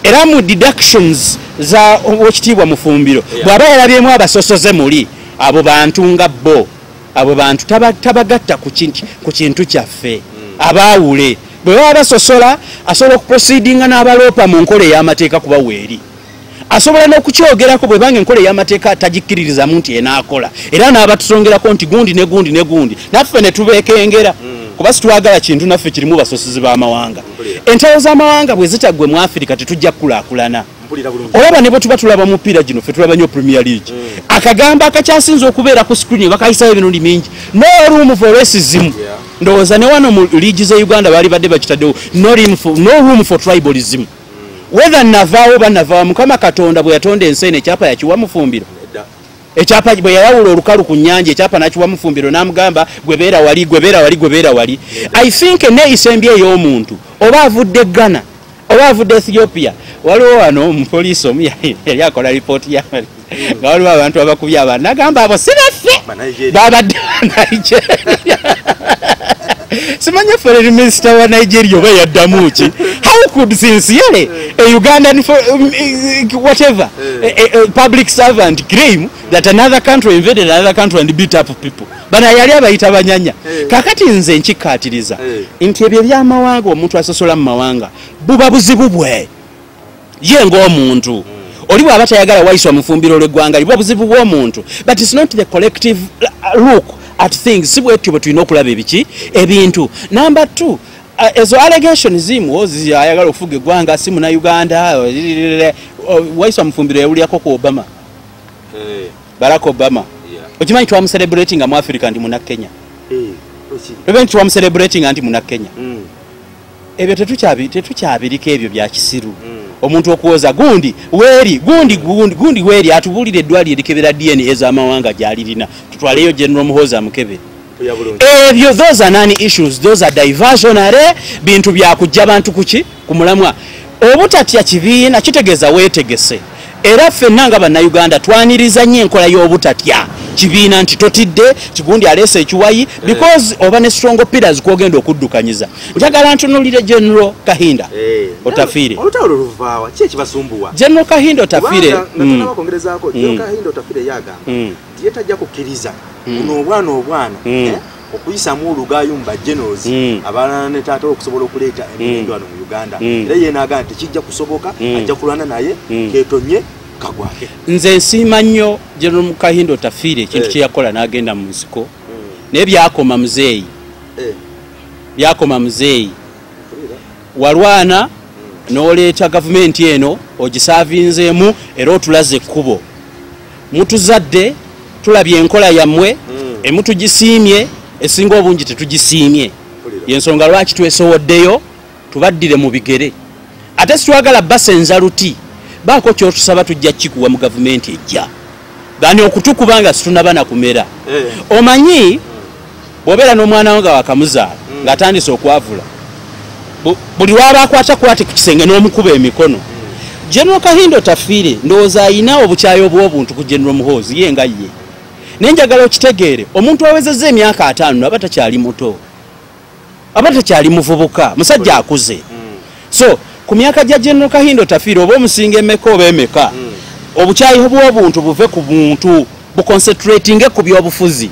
S3: era mu deductions za wekitiibwa mufumbiro
S2: Yeah.
S3: bw'aba yalabyemu abasosoze muli abo bantu nga bo abo bantu taba- tabagatta ku kintu kyaffe abaawule bwe baba basosola asobola okuproceedinga n'abaloopa mu nkola ey'amateeka kubawa eri. Asobola n'okukyogerako bwe banga enkola ey'amateeka atagikkiririzamu nti enaakola. Era n'abatusongerako nti gundi ne gundi ne gundi. Naffe ne tubeekengera. Kuba situwagala kintu naffe kirimu basosozi b'amawanga. Entalo z'amawanga bwe zitaggwe mu afirika tetujja kukulaakulana olaba ne bwe tuba tulaba mupiira gino fe tulaba nnyo premier league. Akagambo akakyasinza okubeera ku screen bakayisayo emirundi mingi. No room for racism
S2: Yeah.
S3: Ndowooza ne wano mu liigi ze uganda baali badde bakitaddewo no room for, tribalism. Whether navaawo banavaawo mukama katonda bwe yatonda ensi eno ekyapa yakiwa mufumbiro ekyapa bwe yayawula olukalu ku nyanja ekyapa nakiwa mufumbiro n'amugamba gwebeera wali gwebeera wali gwebeera wali. I think neeyisa embi ey'omuntu oba avudde ghana oba avudde ethiopia waliwo wano omupoliisi omu yali akola lipooti ya nga waliwo abantu abakubye abantu. Nagamba abo si baffe
S2: Banigeria.
S3: Babadde banigeria simanyi foreign minister wa nigeria oba yaddamu ki how could sincerely a ugandan for, um, eh, whatever a, a, public servant claim that another country invaded another country and beat up people. Bana yali abayita banyanya kakati nze nkikkaatiriza nti ebyo ebyamawanga omuntu asosola mu mawanga buba buzibu bwe. Ye ng'omuntu oli bw'aba tayagala wayiswa mufumbiro lw'eggwanga liba buzibu bw'omuntu. But its not the collective uh, look at things. Si bwetyo bwe tulina okulaba ebiki ebintu. Number two uh, ezo allegation zimu zi ayagala okufuga eggwanga si muna uganda waiswa mufumbiro yawulyako ku obama.
S2: Eh,
S3: barack obama. Okimanyi twamucelebrating nga mu africa nti muna kenya?
S2: Eh, okiri.
S3: oba twamucelebrating nga nti muna kenya?
S2: Mm,
S3: ebyo tetukyabi- tetukyabiriko ebyo bya kisiru.
S2: Mm.
S3: Omuntu okuwoza gundi weeri gundi gundi gundi weeri atubuulira eddwali erikebera dna ez'amawanga gyalirina. Tutwaleyo general muhoza mukebere
S2: Oya bulungi.
S3: ebyo those are nani issues. Those are diversionary. Bintu byakujja bantu kuki ku mulamwa. Obutatya kibiina kitegeeza weetegese. Era ffenna nga bannayuganda twaniriza nnyo enkola y'obutatya kibiina nti totidde kigundi aleesa ekiwayi because oba ne strong pillars kwogenda okuddukanyiza. Njagala ntunulire general kahinda.
S2: Eh,
S3: Otafiire.
S2: olutalo luvaawa ki ekibasumbuwa?
S3: General kahinda otafiire
S2: nga
S3: mm,
S2: tunabakongerezaako
S3: Mm.
S2: Kahinda Otafiire yagamba
S3: mm,
S2: nti ye tajja kukkiriza buno obwana obwana eh, okuyisamu olugaayo mu bagenos abalala ne taata okusobola okuleeta emirindwano mu uganda. Era ye nagamba nti tekijja kusoboka ajja kulwana naye
S3: Mm.
S2: Kagwake
S3: nze nsiima nnyo general kahinda otafiire ekintu
S2: Eh.
S3: kyeyakola n'agenda mu nsiko. Naye byakoma muzeeyi.
S2: Eh,
S3: byakoma muzeeyi. Walwana n'oleeta gavumenti eno ogisaavinzeemu era otulaze ekkubo. Mutuzadde tulabye enkola yammwe
S2: Mm.
S3: emutugisiimye esinga obungi tetugisiimye yensonga lwaki twesowoddeyo tubaddire mu bigere. Ate sitwagala basenza luti baako kyotusaba tujja kikuwa mu gavumenti ejja. Gani okutukuba nga situnaba nakumera
S2: Eh,
S3: omanyi bw'obeera n'omwana wo nga wakamuzaala
S2: Mm.
S3: ng'atandise okwavula Bu- buli waba akwata kwate ku kisenge n'omukuba emikono. General kahindo tafiire ndowooza ayina obukyayi obw'obuntu ku general muhoozi ye nga ye. Naye njagala okitegeere omuntu awezezza emyaka ataano aba takyali muto aba takyali muvubuka musajja akuze.
S2: Mm,
S3: so ku myaka gya general kahindo tafiire oba omusinga emeka oba emeka
S2: mm.
S3: obukyayi bw'obuntu buve ku muntu buconcentratinge ku byobufuzi